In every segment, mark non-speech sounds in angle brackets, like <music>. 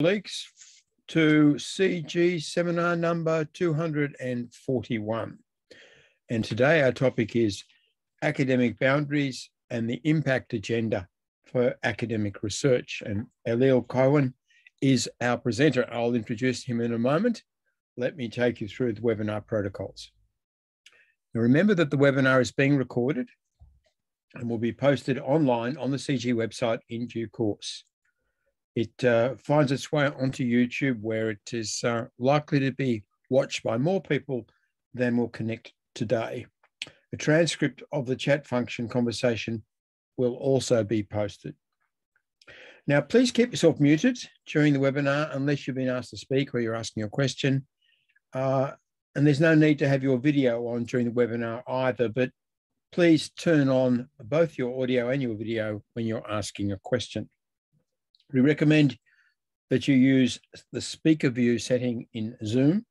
colleagues to CG seminar number 241. And today our topic is academic boundaries and the impact agenda for academic research. And Eliel Cohen is our presenter. I'll introduce him in a moment. Let me take you through the webinar protocols. Now remember that the webinar is being recorded and will be posted online on the CG website in due course. It uh, finds its way onto YouTube where it is uh, likely to be watched by more people than will connect today. A transcript of the chat function conversation will also be posted. Now, please keep yourself muted during the webinar unless you've been asked to speak or you're asking a question. Uh, and there's no need to have your video on during the webinar either, but please turn on both your audio and your video when you're asking a question. We recommend that you use the speaker view setting in Zoom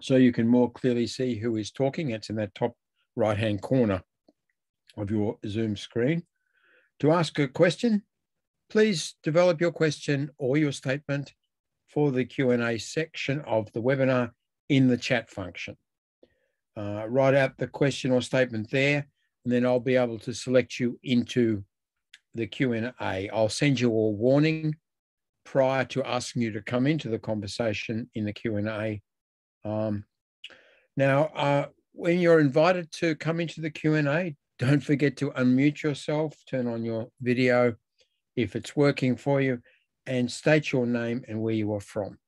so you can more clearly see who is talking. It's in that top right-hand corner of your Zoom screen. To ask a question, please develop your question or your statement for the Q&A section of the webinar in the chat function. Uh, write out the question or statement there, and then I'll be able to select you into the Q&A. I'll send you a warning prior to asking you to come into the conversation in the Q&A. Um, now, uh, when you're invited to come into the Q&A, don't forget to unmute yourself, turn on your video if it's working for you, and state your name and where you are from.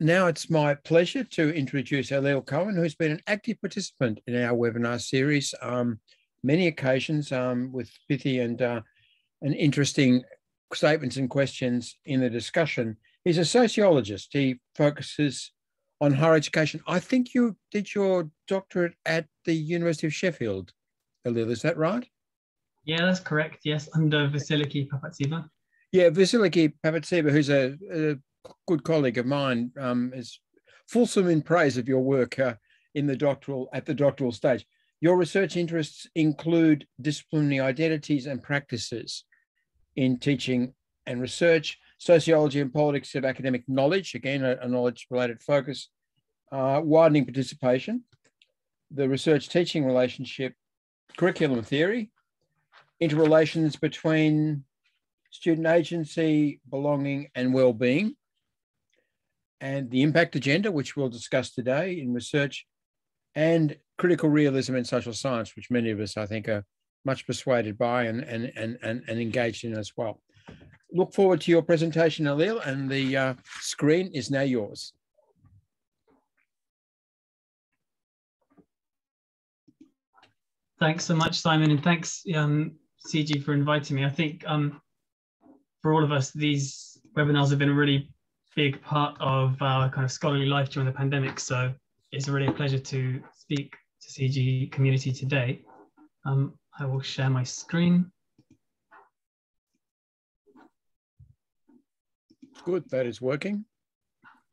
Now it's my pleasure to introduce Eliel Cohen, who's been an active participant in our webinar series. Um, many occasions um, with pithy and, uh, and interesting statements and questions in the discussion. He's a sociologist. He focuses on higher education. I think you did your doctorate at the University of Sheffield, Eliel, is that right? Yeah, that's correct. Yes, under Vasiliki Papatsiba. Yeah, Vasiliki Papatsiba, who's a, a, good colleague of mine, um, is fulsome in praise of your work uh, in the doctoral at the doctoral stage. Your research interests include disciplinary identities and practices in teaching and research, sociology and politics of academic knowledge, again, a, knowledge related focus, uh, widening participation, the research teaching relationship, curriculum theory, interrelations between student agency, belonging, and well-being, and the impact agenda, which we'll discuss today in research, and critical realism in social science, which many of us, I think, are much persuaded by and, and, and, and, and engaged in as well. Look forward to your presentation, Eliel, and the uh, screen is now yours. Thanks so much, Simon, and thanks, um, CG, for inviting me. I think um, for all of us, these webinars have been a really big part of our kind of scholarly life during the pandemic. So it's really a pleasure to speak to CG community today. Um, I will share my screen. Good, that is working.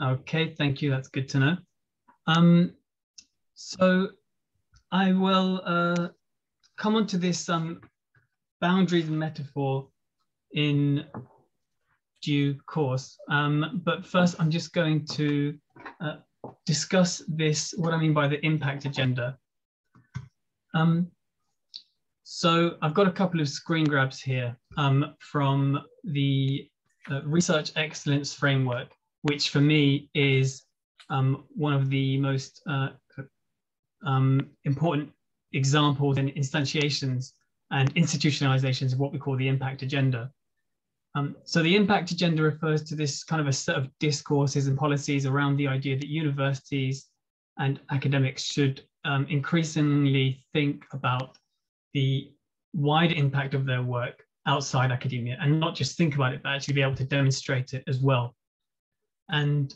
Okay, thank you. That's good to know. Um, so I will uh, come on to this um, boundaries metaphor in due course. Um, but first, I'm just going to uh, discuss this, what I mean by the impact agenda. Um, so I've got a couple of screen grabs here um, from the uh, Research Excellence Framework, which for me is um, one of the most uh, um, important examples and instantiations and institutionalizations of what we call the impact agenda. Um, so the impact agenda refers to this kind of a set of discourses and policies around the idea that universities and academics should um, increasingly think about the wider impact of their work outside academia and not just think about it, but actually be able to demonstrate it as well. And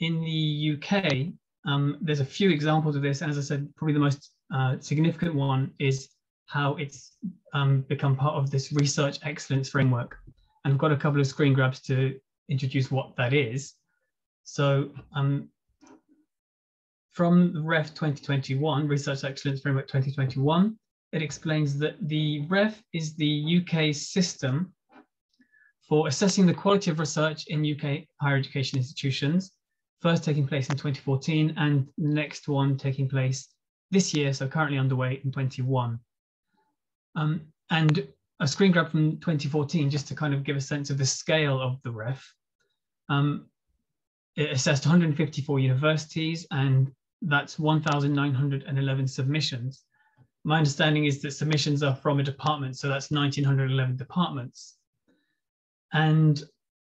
in the UK, um, there's a few examples of this. As I said, probably the most uh, significant one is how it's um, become part of this research excellence framework. And I've got a couple of screen grabs to introduce what that is. So um, from REF 2021, Research Excellence Framework 2021, it explains that the REF is the UK system for assessing the quality of research in UK higher education institutions, first taking place in 2014 and the next one taking place this year, so currently underway in 21. Um, and a screen grab from 2014, just to kind of give a sense of the scale of the REF. Um, it assessed 154 universities and that's 1,911 submissions. My understanding is that submissions are from a department, so that's 1,911 departments. And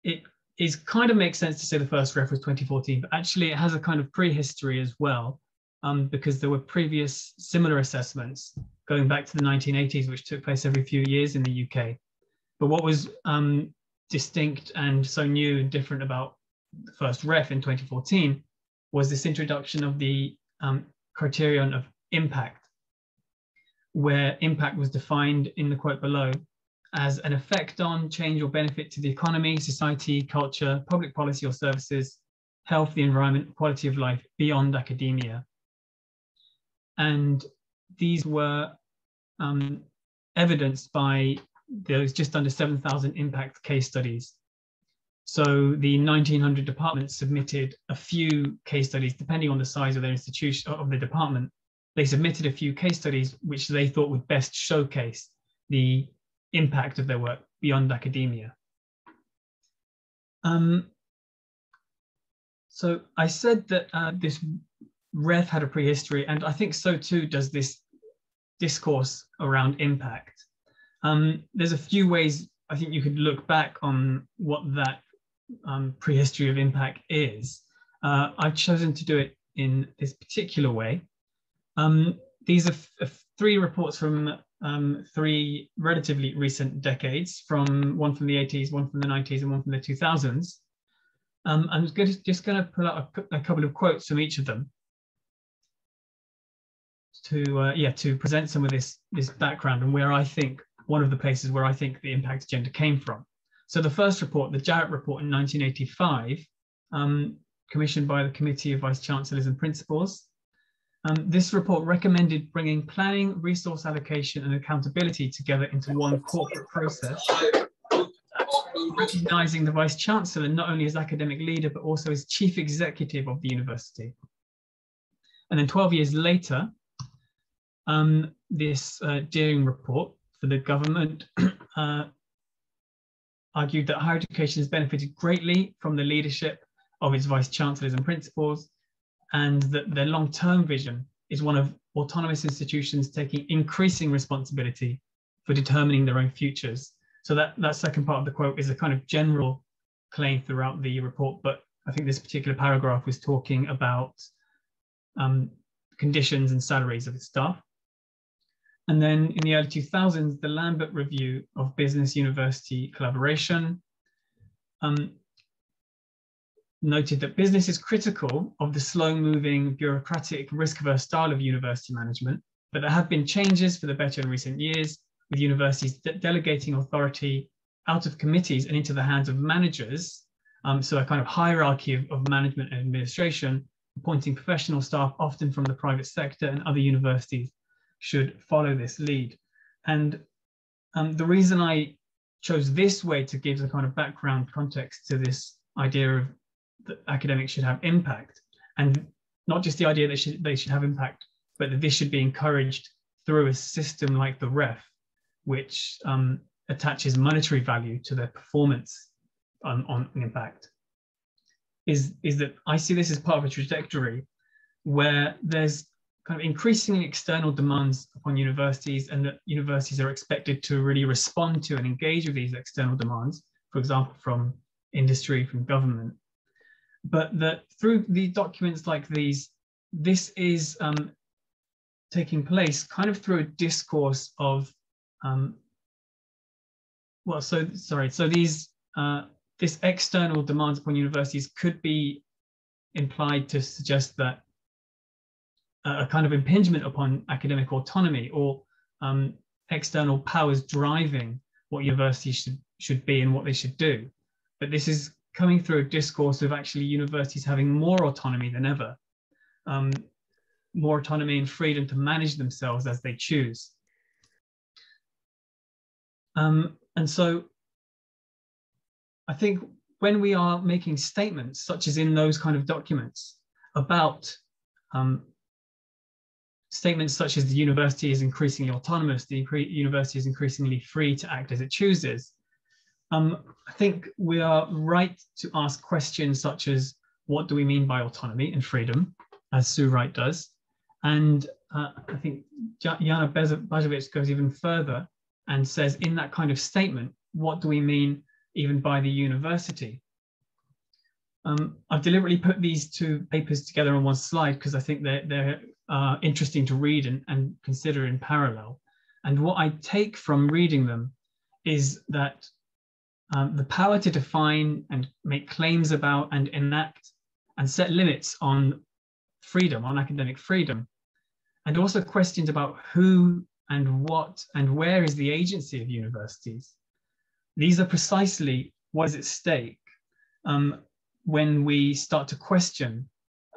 it is kind of makes sense to say the first REF was 2014, but actually it has a kind of prehistory as well, um, because there were previous similar assessments going back to the 1980s, which took place every few years in the UK. But what was um, distinct and so new and different about the first REF in 2014 was this introduction of the um, criterion of impact, where impact was defined in the quote below as an effect on, change, or benefit to the economy, society, culture, public policy or services, health, the environment, quality of life beyond academia. And these were um, evidenced by those just under 7,000 impact case studies. So the 1900 departments submitted a few case studies, depending on the size of their institution, of the department. They submitted a few case studies which they thought would best showcase the impact of their work beyond academia. Um, so I said that uh, this REF had a prehistory, and I think so too does this discourse around impact. Um, there's a few ways I think you could look back on what that um, prehistory of impact is. Uh, I've chosen to do it in this particular way. Um, these are three reports from um, three relatively recent decades, from one from the 80s, one from the 90s, and one from the 2000s. Um, I'm just going to pull out a, a, couple of quotes from each of them to uh, yeah to present some of this this background and where I think one of the places where I think the impact agenda came from. So the first report, the Jarratt report in 1985, um, commissioned by the Committee of Vice Chancellors and Principals, um, this report recommended bringing planning, resource allocation, and accountability together into one corporate process, recognizing the Vice Chancellor not only as academic leader, but also as chief executive of the university. And then 12 years later, um, this uh, Dearing report for the government <clears throat> uh, argued that higher education has benefited greatly from the leadership of its vice chancellors and principals, and that their long-term vision is one of autonomous institutions taking increasing responsibility for determining their own futures. So that, that second part of the quote is a kind of general claim throughout the report, but I think this particular paragraph was talking about um, conditions and salaries of its staff. And then in the early 2000s, the Lambert Review of Business University Collaboration um, noted that business is critical of the slow-moving, bureaucratic, risk-averse style of university management, but there have been changes for the better in recent years, with universities de delegating authority out of committees and into the hands of managers. Um, so a kind of hierarchy of, of management and administration, appointing professional staff, often from the private sector and other universities, should follow this lead. And um, the reason I chose this way to give the kind of background context to this idea of that academics should have impact and not just the idea that should, they should have impact, but that this should be encouraged through a system like the REF, which um, attaches monetary value to their performance on, on impact, is, is that I see this as part of a trajectory where there's kind of increasingly external demands upon universities and that universities are expected to really respond to and engage with these external demands, for example, from industry, from government. But that through the documents like these, this is um, taking place kind of through a discourse of, um, well, so sorry, so these uh, this external demands upon universities could be implied to suggest that a kind of impingement upon academic autonomy or um, external powers driving what universities should should be and what they should do. But this is coming through a discourse of actually universities having more autonomy than ever, um, more autonomy and freedom to manage themselves as they choose. Um, and so I think when we are making statements, such as in those kind of documents, about um, statements such as the university is increasingly autonomous, the university is increasingly free to act as it chooses, um, I think we are right to ask questions such as what do we mean by autonomy and freedom, as Sue Wright does. And uh, I think Jana Bacevic goes even further and says in that kind of statement, what do we mean even by the university? Um, I've deliberately put these two papers together on one slide because I think they're, they're uh, interesting to read and, and consider in parallel. And what I take from reading them is that um, the power to define and make claims about and enact and set limits on freedom, on academic freedom, and also questions about who and what and where is the agency of universities. These are precisely what is at stake um, when we start to question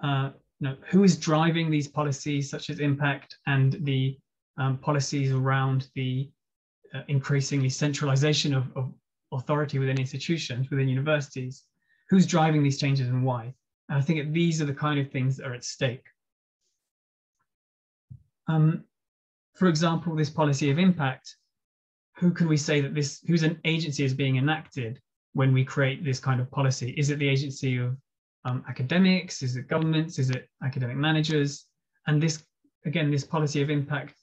uh, you know, who is driving these policies, such as impact and the um, policies around the uh, increasingly centralization of, of authority within institutions, within universities, who's driving these changes and why. And I think these are the kind of things that are at stake. Um, for example, this policy of impact, who can we say that this, whose an agency is being enacted when we create this kind of policy? Is it the agency of um, academics? Is it governments? Is it academic managers? And this, again, this policy of impact,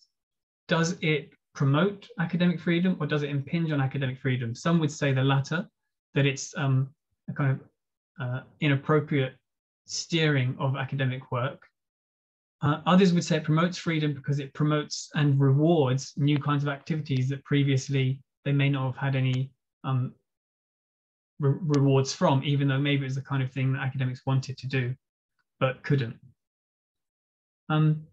does it promote academic freedom or does it impinge on academic freedom? Some would say the latter, that it's um, a kind of uh, inappropriate steering of academic work. Uh, others would say it promotes freedom because it promotes and rewards new kinds of activities that previously they may not have had any um, re rewards from, even though maybe it was the kind of thing that academics wanted to do, but couldn't. Um,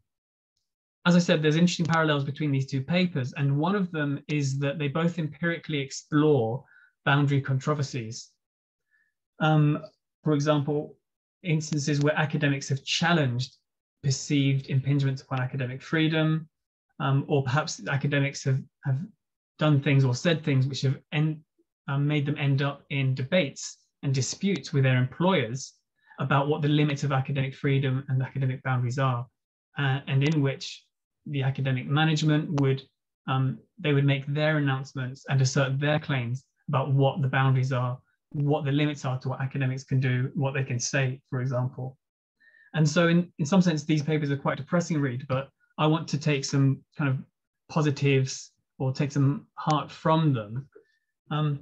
as I said, there's interesting parallels between these two papers, and one of them is that they both empirically explore boundary controversies. Um, for example, instances where academics have challenged perceived impingements upon academic freedom, um, or perhaps academics have, have done things or said things which have um, made them end up in debates and disputes with their employers about what the limits of academic freedom and academic boundaries are, uh, and in which the academic management would um, they would make their announcements and assert their claims about what the boundaries are, what the limits are to what academics can do, what they can say, for example. And so in, in some sense, these papers are quite depressing read, but I want to take some kind of positives or take some heart from them. Um,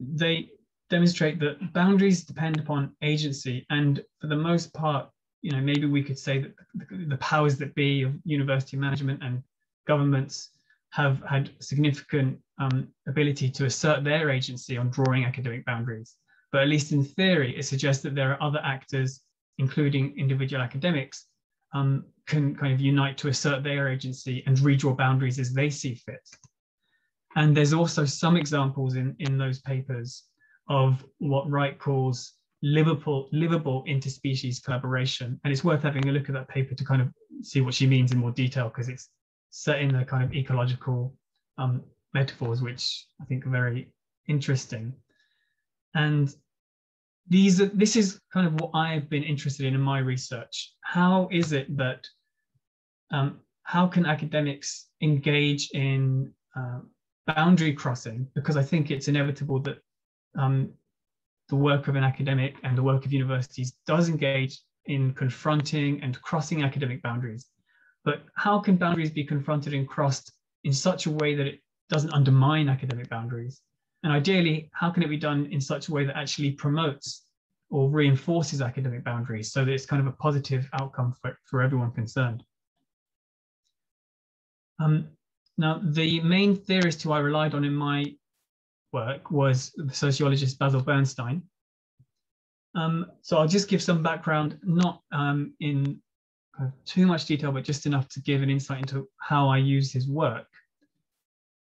they demonstrate that boundaries depend upon agency and for the most part, you know, maybe we could say that the powers that be of university management and governments have had significant um, ability to assert their agency on drawing academic boundaries. But at least in theory, it suggests that there are other actors, including individual academics, um, can kind of unite to assert their agency and redraw boundaries as they see fit. And there's also some examples in, in those papers of what Wright calls livable, livable interspecies collaboration. And it's worth having a look at that paper to kind of see what she means in more detail because it's set in the kind of ecological um, metaphors, which I think are very interesting. And these are, this is kind of what I've been interested in in my research. How is it that, um, how can academics engage in uh, boundary crossing? Because I think it's inevitable that um, the work of an academic and the work of universities does engage in confronting and crossing academic boundaries. But how can boundaries be confronted and crossed in such a way that it doesn't undermine academic boundaries? And ideally, how can it be done in such a way that actually promotes or reinforces academic boundaries so that it's kind of a positive outcome for, for everyone concerned? Um, now, the main theorist who I relied on in my work was the sociologist Basil Bernstein. Um, so I'll just give some background, not um, in too much detail, but just enough to give an insight into how I use his work.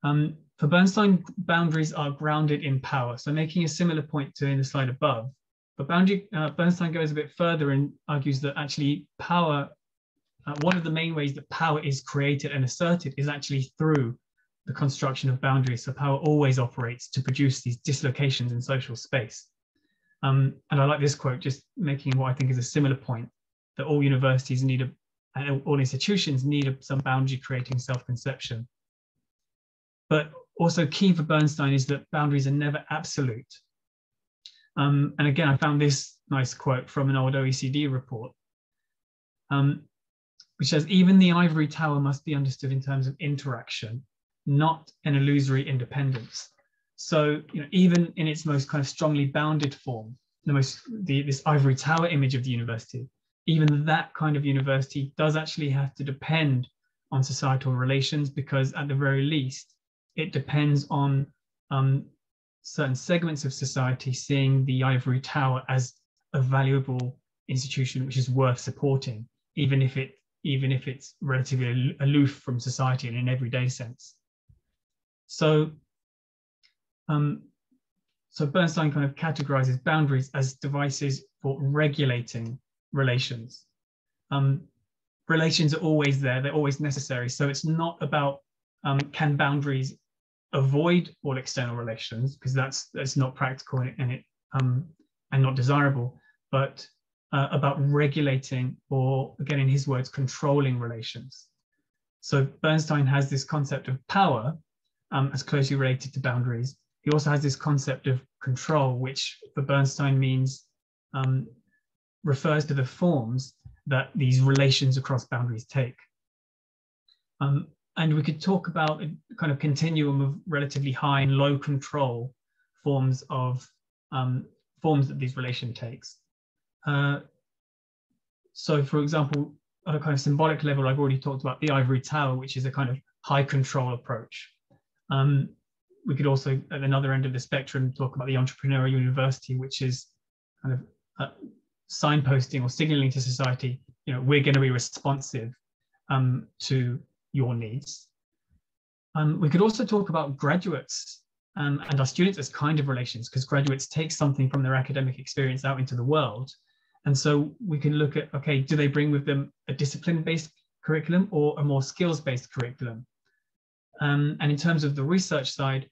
Um, for Bernstein, boundaries are grounded in power. So making a similar point to in the slide above, but boundary, uh, Bernstein goes a bit further and argues that actually power, uh, one of the main ways that power is created and asserted is actually through the construction of boundaries. So power always operates to produce these dislocations in social space. Um, and I like this quote, just making what I think is a similar point that all universities need a, and all institutions need a, some boundary creating self-conception. But also key for Bernstein is that boundaries are never absolute. Um, and again, I found this nice quote from an old OECD report, um, which says, even the ivory tower must be understood in terms of interaction, not an illusory independence. So, you know, even in its most kind of strongly bounded form, the most the, this ivory tower image of the university, even that kind of university does actually have to depend on societal relations because at the very least, it depends on um, certain segments of society seeing the ivory tower as a valuable institution which is worth supporting, even if it even if it's relatively aloof from society in an everyday sense. So um, so Bernstein kind of categorizes boundaries as devices for regulating relations. Um, relations are always there, they're always necessary. So it's not about um, can boundaries avoid all external relations, because that's that's not practical and, and it um, and not desirable, but uh, about regulating or again in his words, controlling relations. So Bernstein has this concept of power um, as closely related to boundaries, he also has this concept of control, which for Bernstein means um, refers to the forms that these relations across boundaries take. Um, and we could talk about a kind of continuum of relatively high and low control forms of um, forms that these relation takes. Uh, so for example, at a kind of symbolic level, I've already talked about the ivory tower, which is a kind of high control approach. Um, we could also, at another end of the spectrum, talk about the entrepreneurial university, which is kind of uh, signposting or signaling to society, you know, we're going to be responsive um, to your needs. Um, we could also talk about graduates um, and our students as kind of relations, because graduates take something from their academic experience out into the world. And so we can look at, okay, do they bring with them a discipline-based curriculum or a more skills-based curriculum? Um, and in terms of the research side,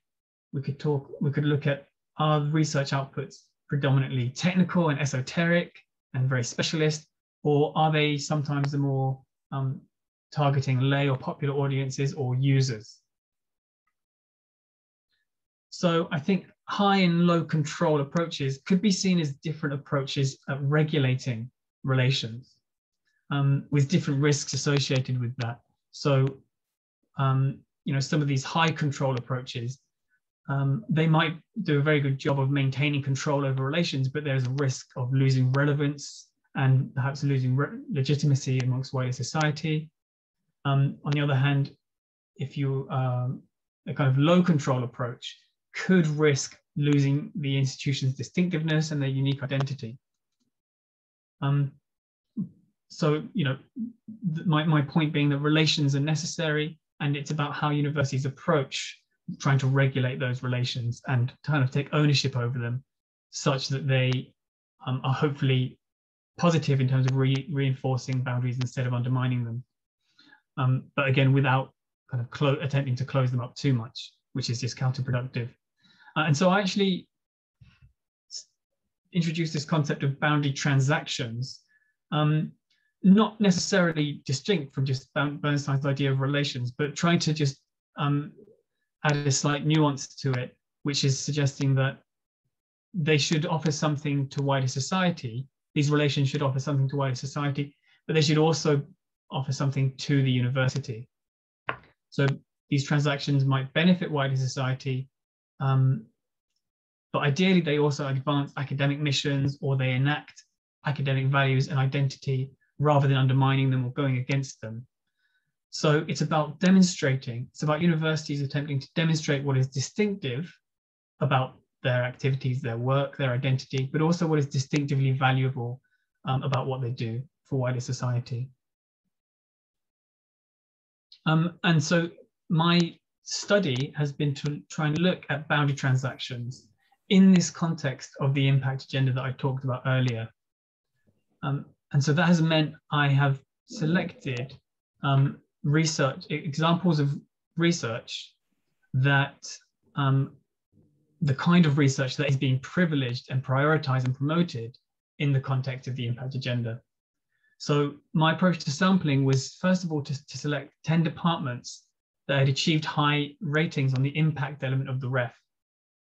we could talk, we could look at are research outputs predominantly technical and esoteric and very specialist, or are they sometimes the more um, targeting lay or popular audiences or users? So I think high and low control approaches could be seen as different approaches at regulating relations um, with different risks associated with that. So um, you know, some of these high control approaches, um, they might do a very good job of maintaining control over relations, but there's a risk of losing relevance and perhaps losing legitimacy amongst wider society. Um, on the other hand, if you um, a kind of low control approach could risk losing the institution's distinctiveness and their unique identity. Um, so, you know, my, my point being that relations are necessary, and it's about how universities approach trying to regulate those relations and kind of take ownership over them such that they um, are hopefully positive in terms of re reinforcing boundaries instead of undermining them. Um, but again, without kind of attempting to close them up too much, which is just counterproductive. Uh, and so I actually introduced this concept of boundary transactions um, not necessarily distinct from just Bernstein's idea of relations, but trying to just um, add a slight nuance to it, which is suggesting that they should offer something to wider society. These relations should offer something to wider society, but they should also offer something to the university. So these transactions might benefit wider society, um, but ideally they also advance academic missions or they enact academic values and identity rather than undermining them or going against them. So it's about demonstrating, it's about universities attempting to demonstrate what is distinctive about their activities, their work, their identity, but also what is distinctively valuable um, about what they do for wider society. Um, and so my study has been to try and look at boundary transactions in this context of the impact agenda that I talked about earlier. Um, and so that has meant I have selected um, research examples of research that um, the kind of research that is being privileged and prioritized and promoted in the context of the impact agenda. So my approach to sampling was first of all to, to select 10 departments that had achieved high ratings on the impact element of the REF.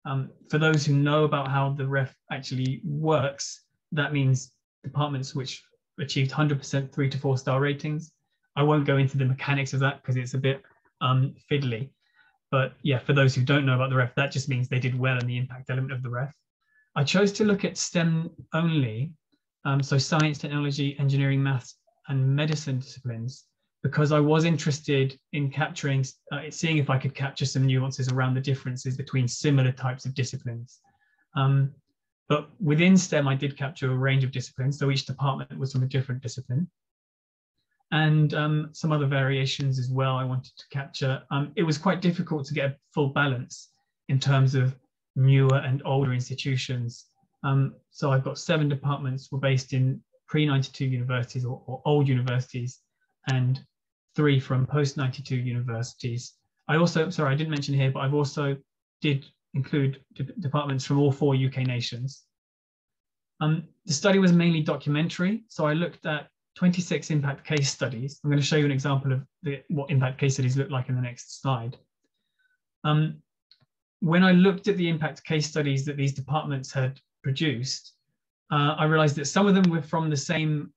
Um, for those who know about how the REF actually works, that means departments which achieved 100% three to four star ratings. I won't go into the mechanics of that because it's a bit um, fiddly. But yeah, for those who don't know about the REF, that just means they did well in the impact element of the REF. I chose to look at STEM only, um, so science, technology, engineering, maths, and medicine disciplines, because I was interested in capturing, uh, seeing if I could capture some nuances around the differences between similar types of disciplines. Um, but within STEM, I did capture a range of disciplines, so each department was from a different discipline and um, some other variations as well I wanted to capture. Um, it was quite difficult to get a full balance in terms of newer and older institutions. Um, so I've got seven departments were based in pre-92 universities or, or, old universities and three from post-92 universities. I also, sorry, I didn't mention here, but I've also did include departments from all four UK nations. Um, the study was mainly documentary. So I looked at 26 impact case studies. I'm going to show you an example of the, what impact case studies look like in the next slide. Um, when I looked at the impact case studies that these departments had produced, uh, I realized that some of them were from the same,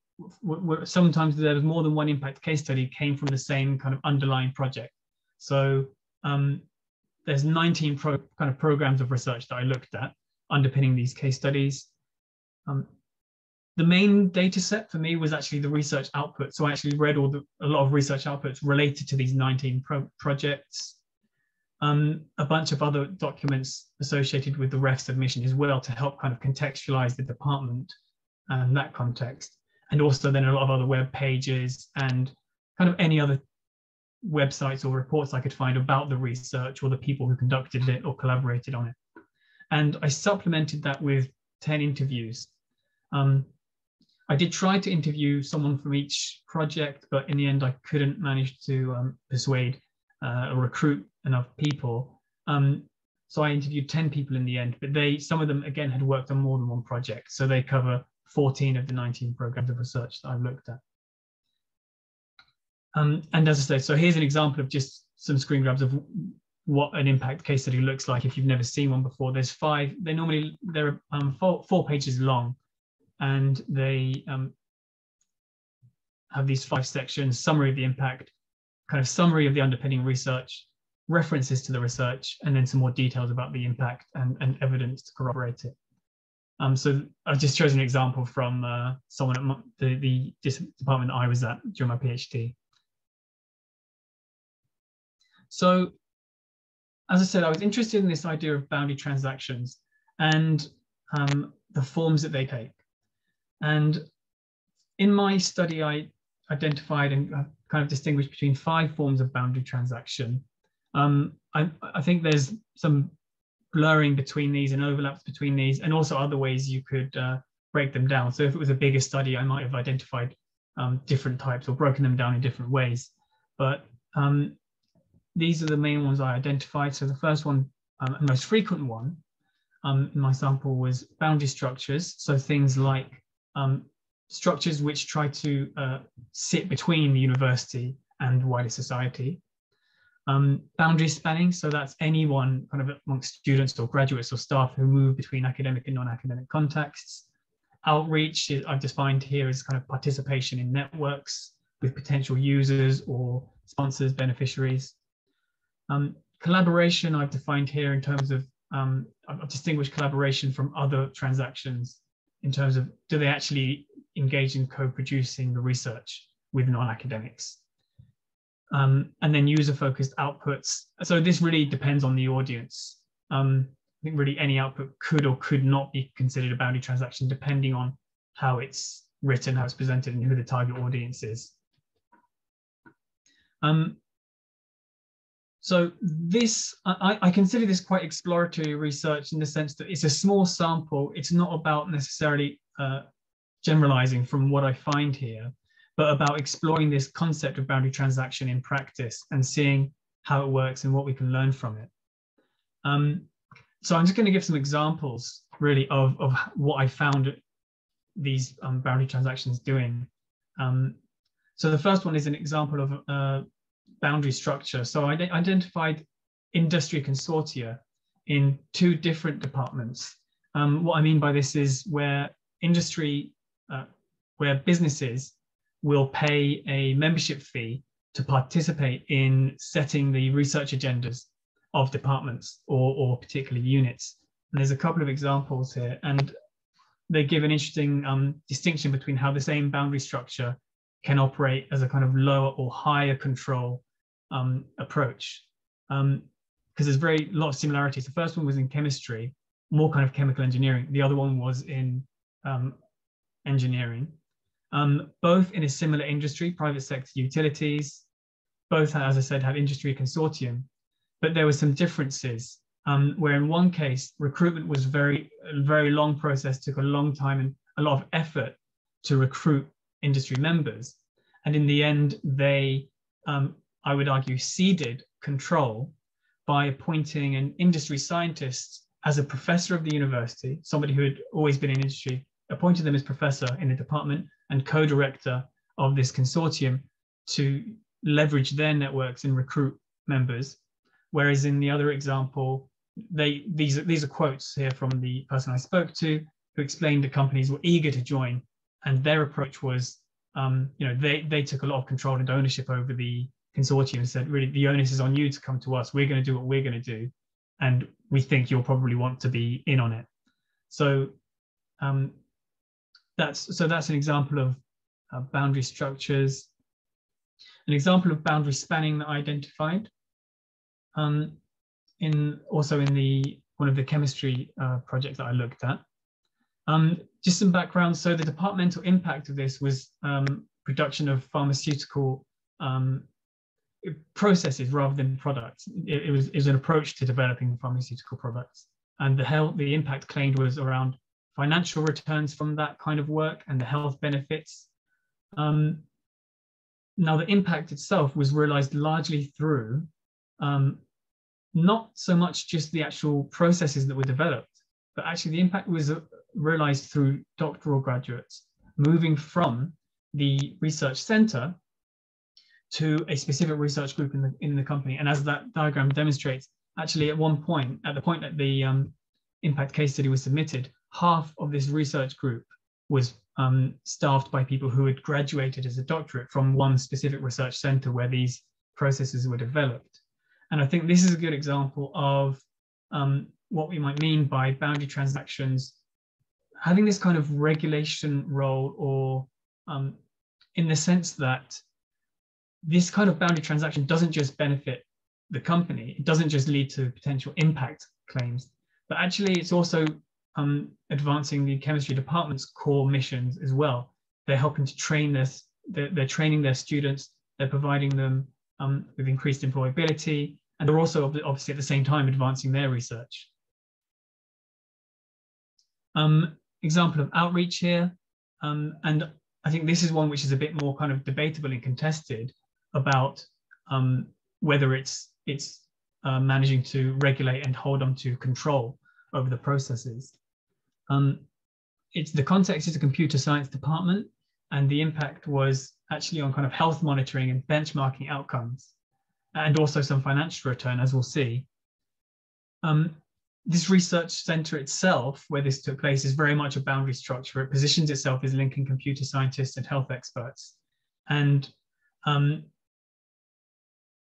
sometimes there was more than one impact case study came from the same kind of underlying project. So um, there's 19 pro, kind of programs of research that I looked at underpinning these case studies. Um, the main data set for me was actually the research output. So I actually read all the, a lot of research outputs related to these 19 pro projects. Um, a bunch of other documents associated with the REF submission as well to help kind of contextualize the department and that context. And also then a lot of other web pages and kind of any other websites or reports I could find about the research or the people who conducted it or collaborated on it. And I supplemented that with 10 interviews. Um, I did try to interview someone from each project, but in the end, I couldn't manage to um, persuade uh, or recruit enough people. Um, so I interviewed 10 people in the end, but they, some of them again had worked on more than one project. So they cover 14 of the 19 programs of research that I've looked at. Um, and as I said, so here's an example of just some screen grabs of what an impact case study looks like if you've never seen one before. There's five, they normally, they're um, four, four pages long and they um, have these five sections, summary of the impact, kind of summary of the underpinning research, references to the research, and then some more details about the impact and, and evidence to corroborate it. Um, so I've just chosen an example from uh, someone at my, the, the department I was at during my PhD. So as I said, I was interested in this idea of boundary transactions and um, the forms that they take. And in my study, I identified and kind of distinguished between five forms of boundary transaction. Um, I, I, think there's some blurring between these and overlaps between these, and also other ways you could uh, break them down. So if it was a bigger study, I might have identified um, different types or broken them down in different ways. But um, these are the main ones I identified. So the first one, um, and most frequent one um, in my sample was boundary structures. So things like um, structures which try to uh, sit between the university and wider society. Um, boundary spanning, so that's anyone kind of amongst students or graduates or staff who move between academic and non-academic contexts. Outreach, I've defined here as kind of participation in networks with potential users or sponsors, beneficiaries. Um, collaboration, I've defined here in terms of, um, I've distinguished collaboration from other transactions in terms of do they actually engage in co-producing the research with non-academics? Um, and then user-focused outputs. So this really depends on the audience. Um, I think really any output could or could not be considered a boundary transaction depending on how it's written, how it's presented, and who the target audience is. Um, so this, I, I, consider this quite exploratory research in the sense that it's a small sample. It's not about necessarily uh, generalizing from what I find here, but about exploring this concept of boundary transaction in practice and seeing how it works and what we can learn from it. Um, so I'm just going to give some examples really of, of what I found these um, boundary transactions doing. Um, so the first one is an example of a boundary structure. So I identified industry consortia in two different departments. Um, what I mean by this is where industry, uh, where businesses will pay a membership fee to participate in setting the research agendas of departments or, or particularly units. And there's a couple of examples here, and they give an interesting um, distinction between how the same boundary structure can operate as a kind of lower or higher control um, approach. Because um, there's very lot of similarities. The first one was in chemistry, more kind of chemical engineering. The other one was in um, engineering. Um, both in a similar industry, private sector utilities, both, as I said, have industry consortium, but there were some differences um, where in one case, recruitment was very, a very long process, took a long time and a lot of effort to recruit industry members. And in the end, they, um, I would argue, ceded control by appointing an industry scientist as a professor of the university, somebody who had always been in industry, appointed them as professor in the department and co-director of this consortium to leverage their networks and recruit members. Whereas in the other example, they these these are quotes here from the person I spoke to who explained the companies were eager to join, and their approach was, um, you know, they they took a lot of control and ownership over the consortium and said, really, the onus is on you to come to us. We're going to do what we're going to do, and we think you'll probably want to be in on it. So um, that's so that's an example of uh, boundary structures. An example of boundary spanning that I identified. Um, in also in the one of the chemistry uh, projects that I looked at. Um, just some background. So the departmental impact of this was um, production of pharmaceutical um, processes rather than products. It, it, was, it was an approach to developing pharmaceutical products. And the health, the impact claimed was around financial returns from that kind of work and the health benefits. Um, now, the impact itself was realized largely through um, not so much just the actual processes that were developed, but actually the impact was uh, realized through doctoral graduates moving from the research center to a specific research group in the, in the company. And as that diagram demonstrates, actually at one point, at the point that the um, impact case study was submitted, half of this research group was um, staffed by people who had graduated as a doctorate from one specific research center where these processes were developed. And I think this is a good example of um, what we might mean by boundary transactions having this kind of regulation role or um, in the sense that this kind of boundary transaction doesn't just benefit the company, it doesn't just lead to potential impact claims, but actually it's also um, advancing the chemistry department's core missions as well. They're helping to train this, they're, they're training their students, they're providing them um, with increased employability, and they're also obviously at the same time advancing their research. Um, example of outreach here, um, and I think this is one which is a bit more kind of debatable and contested about um, whether it's it's uh, managing to regulate and hold on to control over the processes. Um, it's the context is a computer science department, and the impact was actually on kind of health monitoring and benchmarking outcomes, and also some financial return, as we'll see. Um, this research center itself, where this took place, is very much a boundary structure. It positions itself as linking computer scientists and health experts. And um,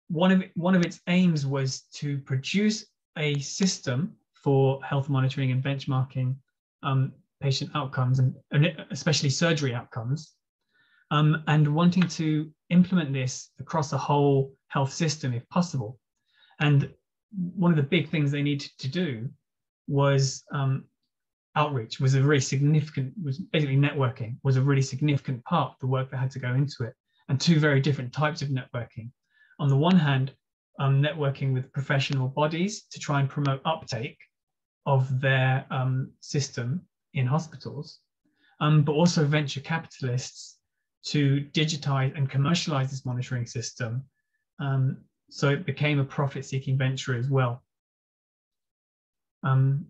one, of, one of its aims was to produce a system for health monitoring and benchmarking um, patient outcomes, and, and, especially surgery outcomes, um, and wanting to implement this across a whole health system if possible. And one of the big things they needed to do was um, outreach was a very significant was basically networking was a really significant part of the work that had to go into it and two very different types of networking on the one hand um, networking with professional bodies to try and promote uptake of their um, system in hospitals um, but also venture capitalists to digitize and commercialize this monitoring system um, so it became a profit seeking venture as well. Um,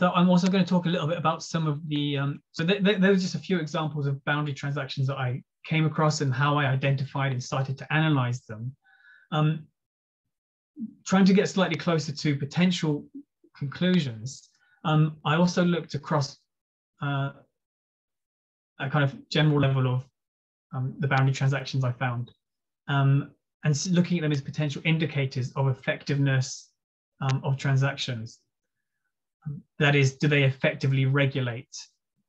I'm also going to talk a little bit about some of the, um, so th th those are just a few examples of boundary transactions that I came across and how I identified and started to analyze them. Um, trying to get slightly closer to potential conclusions, um, I also looked across uh, a kind of general level of um, the boundary transactions I found um, and looking at them as potential indicators of effectiveness um, of transactions. That is, do they effectively regulate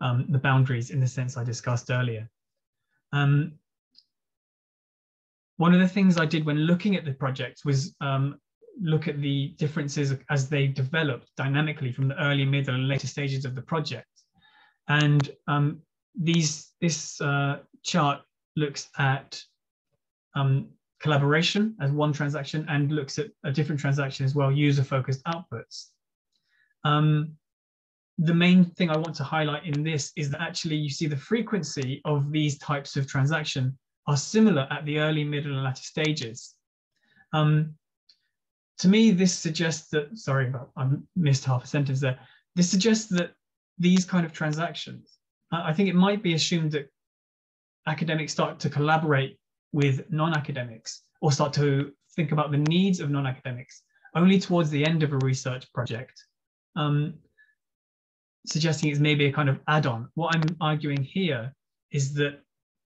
um, the boundaries in the sense I discussed earlier? Um, one of the things I did when looking at the project was um, look at the differences as they developed dynamically from the early, middle, and later stages of the project. And um, these this uh, chart looks at um, collaboration as one transaction and looks at a different transaction as well, user-focused outputs. Um, the main thing I want to highlight in this is that actually you see the frequency of these types of transaction are similar at the early, middle, and latter stages. Um, to me, this suggests that, sorry, I missed half a sentence there. This suggests that these kind of transactions, I think it might be assumed that academics start to collaborate with non-academics or start to think about the needs of non-academics only towards the end of a research project um, suggesting it's maybe a kind of add-on. What I'm arguing here is that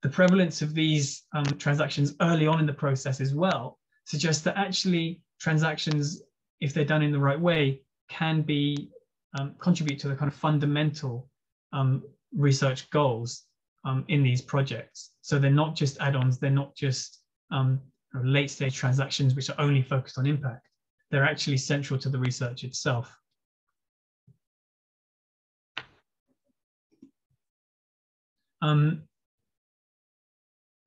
the prevalence of these um, transactions early on in the process as well suggests that actually transactions, if they're done in the right way, can be um, contribute to the kind of fundamental um, research goals um, in these projects. So they're not just add-ons, they're not just um, late stage transactions which are only focused on impact. They're actually central to the research itself. Um,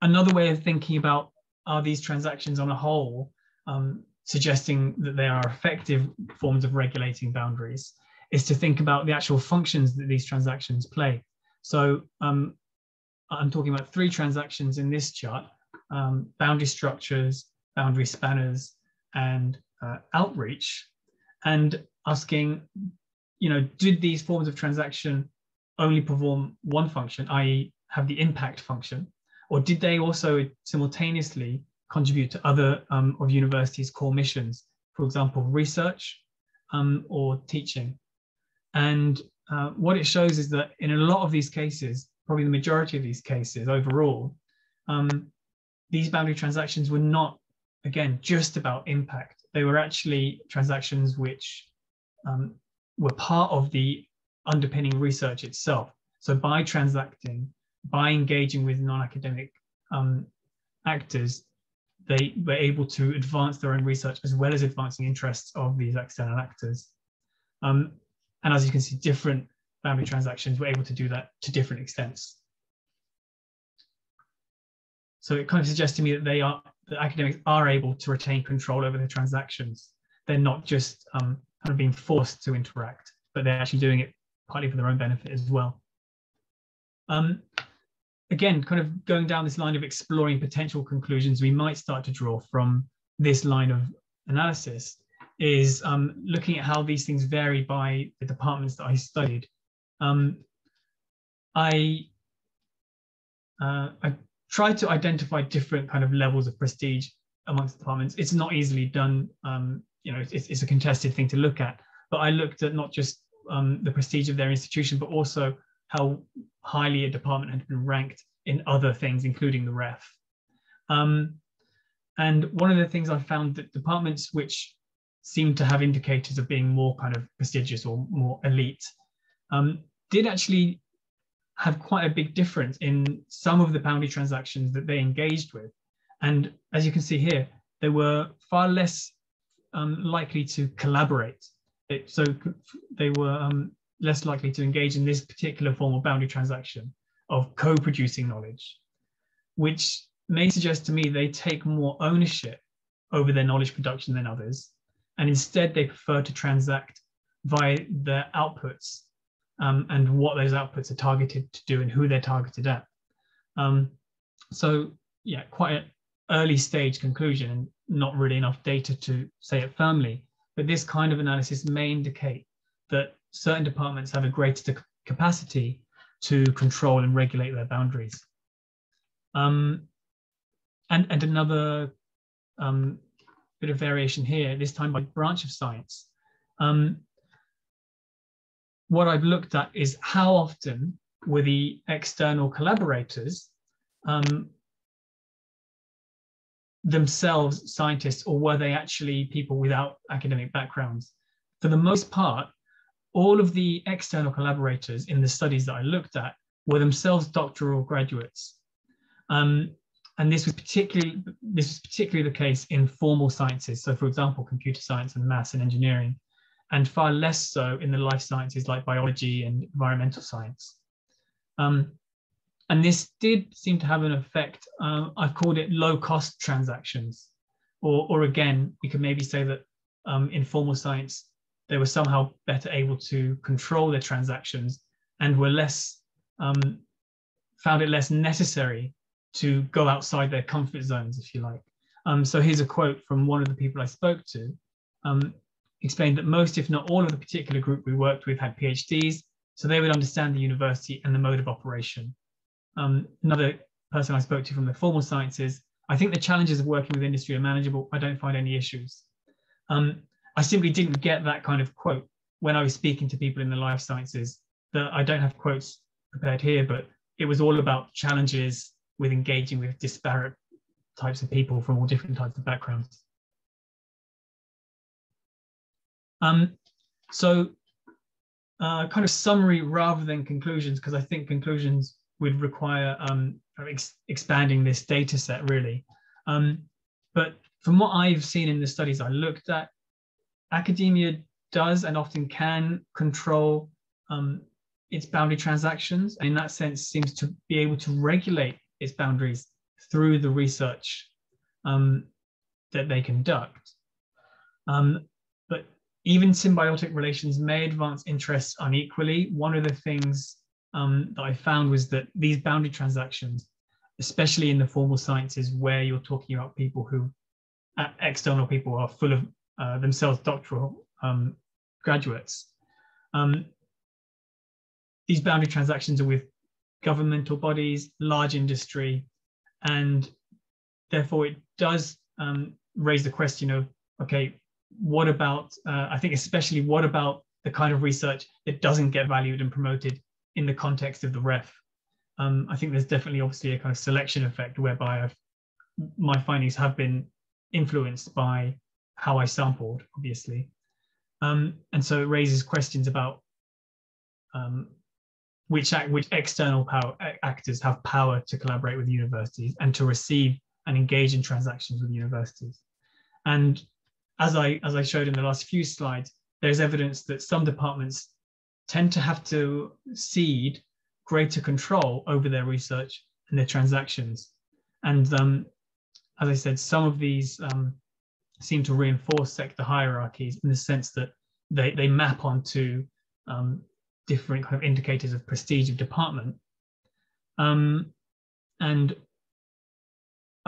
another way of thinking about are these transactions on a whole um, suggesting that they are effective forms of regulating boundaries is to think about the actual functions that these transactions play. So um, I'm talking about three transactions in this chart, um, boundary structures, boundary spanners, and uh, outreach, and asking, you know, did these forms of transaction only perform one function, i.e. have the impact function, or did they also simultaneously contribute to other um, of universities' core missions, for example, research um, or teaching? And uh, what it shows is that in a lot of these cases, probably the majority of these cases overall, um, these boundary transactions were not, again, just about impact. They were actually transactions which um, were part of the underpinning research itself. So by transacting, by engaging with non-academic um, actors, they were able to advance their own research as well as advancing interests of these external actors. Um, and as you can see, different boundary transactions were able to do that to different extents. So it kind of suggests to me that they are, that academics are able to retain control over the transactions. They're not just um, kind of being forced to interact, but they're actually doing it partly for their own benefit as well. Um, again, kind of going down this line of exploring potential conclusions we might start to draw from this line of analysis is um, looking at how these things vary by the departments that I studied. Um, I, uh, I tried to identify different kind of levels of prestige amongst departments. It's not easily done. Um, you know, it's, it's a contested thing to look at, but I looked at not just um, the prestige of their institution, but also how highly a department had been ranked in other things, including the REF. Um, and one of the things I found that departments which seemed to have indicators of being more kind of prestigious or more elite um, did actually have quite a big difference in some of the boundary transactions that they engaged with. And as you can see here, they were far less um, likely to collaborate it, so they were um, less likely to engage in this particular form of boundary transaction of co-producing knowledge, which may suggest to me they take more ownership over their knowledge production than others, and instead they prefer to transact via their outputs um, and what those outputs are targeted to do and who they're targeted at. Um, so yeah, quite an early stage conclusion and not really enough data to say it firmly. But this kind of analysis may indicate that certain departments have a greater capacity to control and regulate their boundaries. Um, and, and another um, bit of variation here, this time by branch of science. Um, what I've looked at is how often were the external collaborators um, themselves scientists or were they actually people without academic backgrounds? For the most part, all of the external collaborators in the studies that I looked at were themselves doctoral graduates. Um, and this was particularly this was particularly the case in formal sciences. So, for example, computer science and maths and engineering, and far less so in the life sciences like biology and environmental science. Um, and this did seem to have an effect. Uh, I've called it low cost transactions. Or, or again, we could maybe say that um, in formal science, they were somehow better able to control their transactions and were less, um, found it less necessary to go outside their comfort zones, if you like. Um, so here's a quote from one of the people I spoke to. Um, explained that most, if not all, of the particular group we worked with had PhDs, so they would understand the university and the mode of operation. Um, another person I spoke to from the formal sciences, I think the challenges of working with industry are manageable. I don't find any issues. Um, I simply didn't get that kind of quote when I was speaking to people in the life sciences. That I don't have quotes prepared here, but it was all about challenges with engaging with disparate types of people from all different types of backgrounds. Um, so uh, kind of summary rather than conclusions, because I think conclusions would require um, ex expanding this data set really. Um, but from what I've seen in the studies I looked at, academia does and often can control um, its boundary transactions, and in that sense seems to be able to regulate its boundaries through the research um, that they conduct. Um, but even symbiotic relations may advance interests unequally. One of the things um, that I found was that these boundary transactions, especially in the formal sciences where you're talking about people who, uh, external people are full of uh, themselves doctoral um, graduates, um, these boundary transactions are with governmental bodies, large industry, and therefore it does um, raise the question of, okay, what about, uh, I think especially what about the kind of research that doesn't get valued and promoted in the context of the REF. Um, I think there's definitely obviously a kind of selection effect whereby I've, my findings have been influenced by how I sampled, obviously. Um, and so it raises questions about um, which, which external power actors have power to collaborate with universities and to receive and engage in transactions with universities. And as I, as I showed in the last few slides, there's evidence that some departments tend to have to cede greater control over their research and their transactions. And um, as I said, some of these um, seem to reinforce sector hierarchies in the sense that they, they map onto um, different kind of indicators of prestige of department. Um, and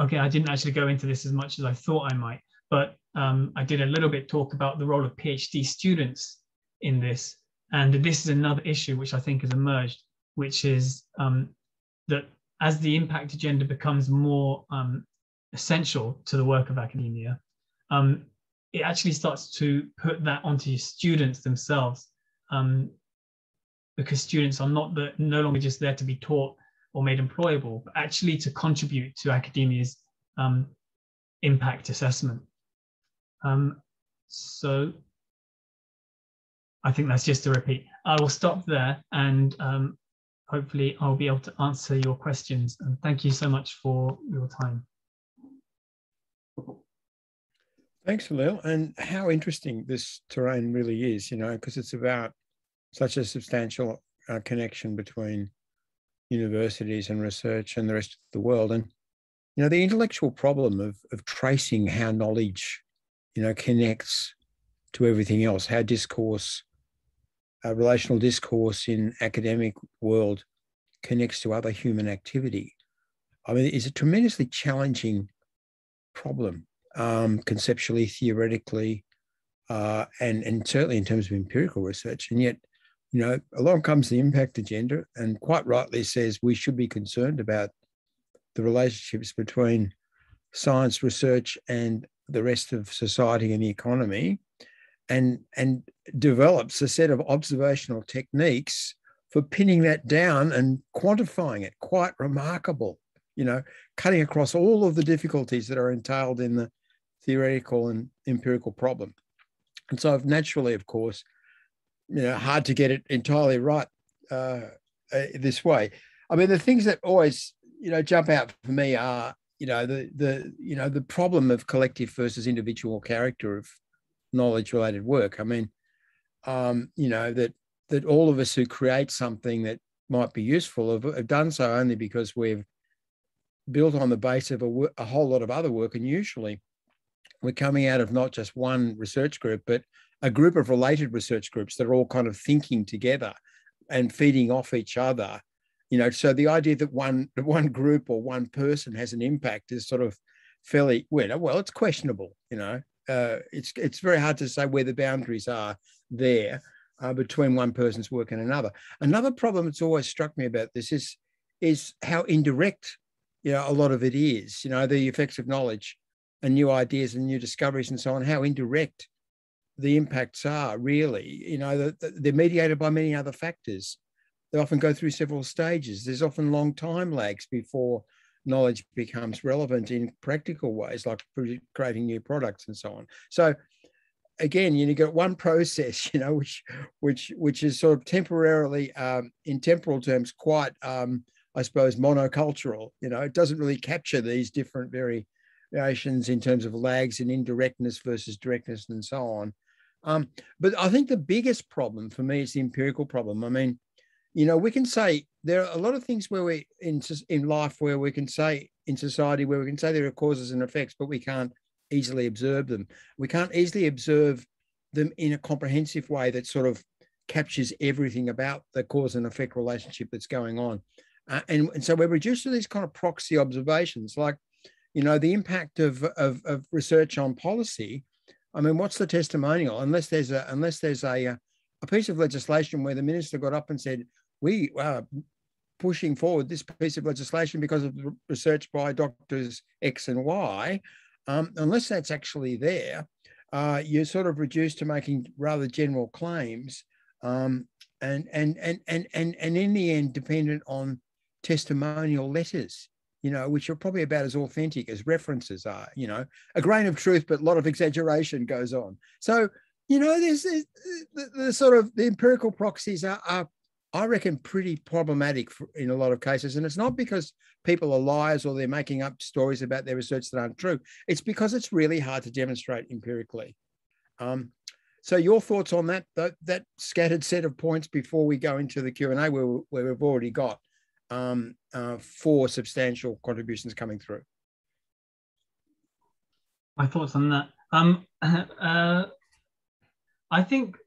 okay, I didn't actually go into this as much as I thought I might, but um, I did a little bit talk about the role of PhD students in this. And this is another issue which I think has emerged, which is um, that as the impact agenda becomes more um, essential to the work of academia, um, it actually starts to put that onto students themselves, um, because students are not the, no longer just there to be taught or made employable, but actually to contribute to academia's um, impact assessment. so I think that's just a repeat. I will stop there and um, hopefully I'll be able to answer your questions. And thank you so much for your time. Thanks, Eliel. And how interesting this terrain really is, you know, because it's about such a substantial uh, connection between universities and research and the rest of the world. And, you know, the intellectual problem of, of tracing how knowledge, you know, connects to everything else, how discourse uh, relational discourse in academic world connects to other human activity. I mean, it's a tremendously challenging problem um, conceptually, theoretically, uh, and and certainly in terms of empirical research. And yet, you know, along comes the impact agenda, and quite rightly says we should be concerned about the relationships between science research and the rest of society and the economy, and and develops a set of observational techniques for pinning that down and quantifying it. Quite remarkable, you know, cutting across all of the difficulties that are entailed in the theoretical and empirical problem. And so, naturally, of course, you know, hard to get it entirely right uh, uh, this way. I mean, the things that always, you know, jump out for me are, you know, the the you know the problem of collective versus individual character of knowledge-related work. I mean, um, you know that that all of us who create something that might be useful have, have done so only because we've built on the base of a, a whole lot of other work, and usually we're coming out of not just one research group, but a group of related research groups that are all kind of thinking together and feeding off each other. You know, so the idea that one that one group or one person has an impact is sort of fairly well, well, it's questionable. You know, uh, it's it's very hard to say where the boundaries are there uh, between one person's work and another. Another problem that's always struck me about this is is how indirect, you know, a lot of it is. You know, the effects of knowledge and new ideas and new discoveries and so on, how indirect the impacts are really. You know, they're mediated by many other factors. They often go through several stages. There's often long time lags before knowledge becomes relevant in practical ways, like creating new products and so on. So again, you know, got one process, <laughs> you know, which which which is sort of temporarily, um, in temporal terms, quite, um, I suppose, monocultural. You know, it doesn't really capture these different variations in terms of lags and indirectness versus directness and so on. Um, but I think the biggest problem for me is the empirical problem. I mean, you know, we can say there are a lot of things where we in in life where we can say in society where we can say there are causes and effects, but we can't easily observe them. We can't easily observe them in a comprehensive way that sort of captures everything about the cause and effect relationship that's going on. Uh, and, and so we're reduced to these kind of proxy observations, like you know, the impact of, of, of research on policy. I mean, what's the testimonial? Unless there's a unless there's a a piece of legislation where the minister got up and said, "We are pushing forward this piece of legislation because of research by doctors X and Y." Um, unless that's actually there, uh, you're sort of reduced to making rather general claims, um, and and and and and and in the end, dependent on testimonial letters you know, which are probably about as authentic as references are, you know, a grain of truth, but a lot of exaggeration goes on. So, you know, there's, the, the, sort of the empirical proxies are, are, I reckon, pretty problematic for, in a lot of cases. And it's not because people are liars or they're making up stories about their research that aren't true. It's because it's really hard to demonstrate empirically. Um, so your thoughts on that, that, that scattered set of points before we go into the Q&A where, where we've already got um, uh, for substantial contributions coming through. My thoughts on that. Um, <laughs> uh, I think,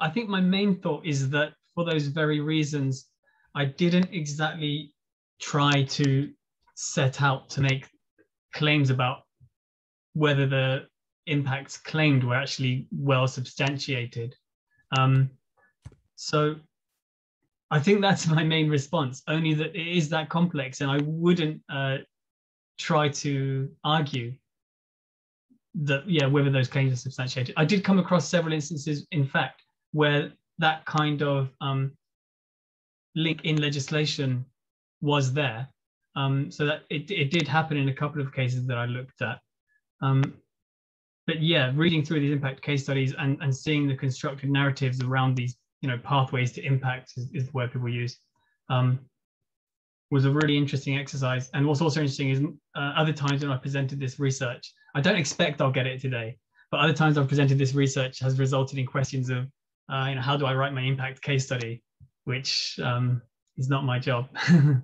I think my main thought is that for those very reasons, I didn't exactly try to set out to make claims about whether the impacts claimed were actually well substantiated. Um, so I think that's my main response, only that it is that complex, and I wouldn't uh, try to argue that, yeah, whether those claims are substantiated. I did come across several instances, in fact, where that kind of um, link in legislation was there. Um, so that it, it did happen in a couple of cases that I looked at. Um, but yeah, reading through these impact case studies and, and seeing the constructed narratives around these you know pathways to impact is, is the word people use um, was a really interesting exercise and what's also interesting is uh, other times when i presented this research i don't expect i'll get it today but other times i've presented this research has resulted in questions of uh, you know how do i write my impact case study which um, is not my job <laughs>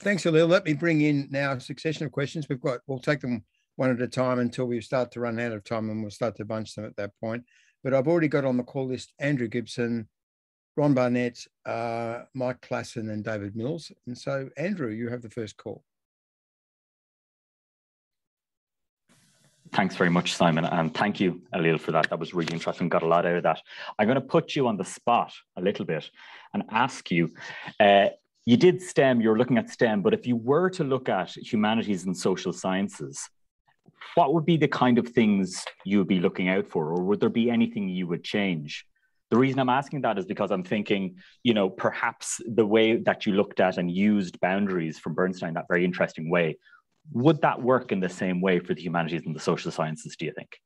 thanks Eliel. let me bring in now a succession of questions we've got we'll take them one at a time until we start to run out of time and we'll start to bunch them at that point. But I've already got on the call list Andrew Gibson, Ron Barnett, uh, Mike Klassen, and David Mills. And so, Andrew, you have the first call. Thanks very much, Simon. And thank you, Eliel, for that. That was really interesting. Got a lot out of that. I'm going to put you on the spot a little bit and ask you uh, you did STEM, you're looking at STEM, but if you were to look at humanities and social sciences, what would be the kind of things you would be looking out for, or would there be anything you would change? The reason I'm asking that is because I'm thinking, you know, perhaps the way that you looked at and used boundaries from Bernstein, that very interesting way, would that work in the same way for the humanities and the social sciences, do you think?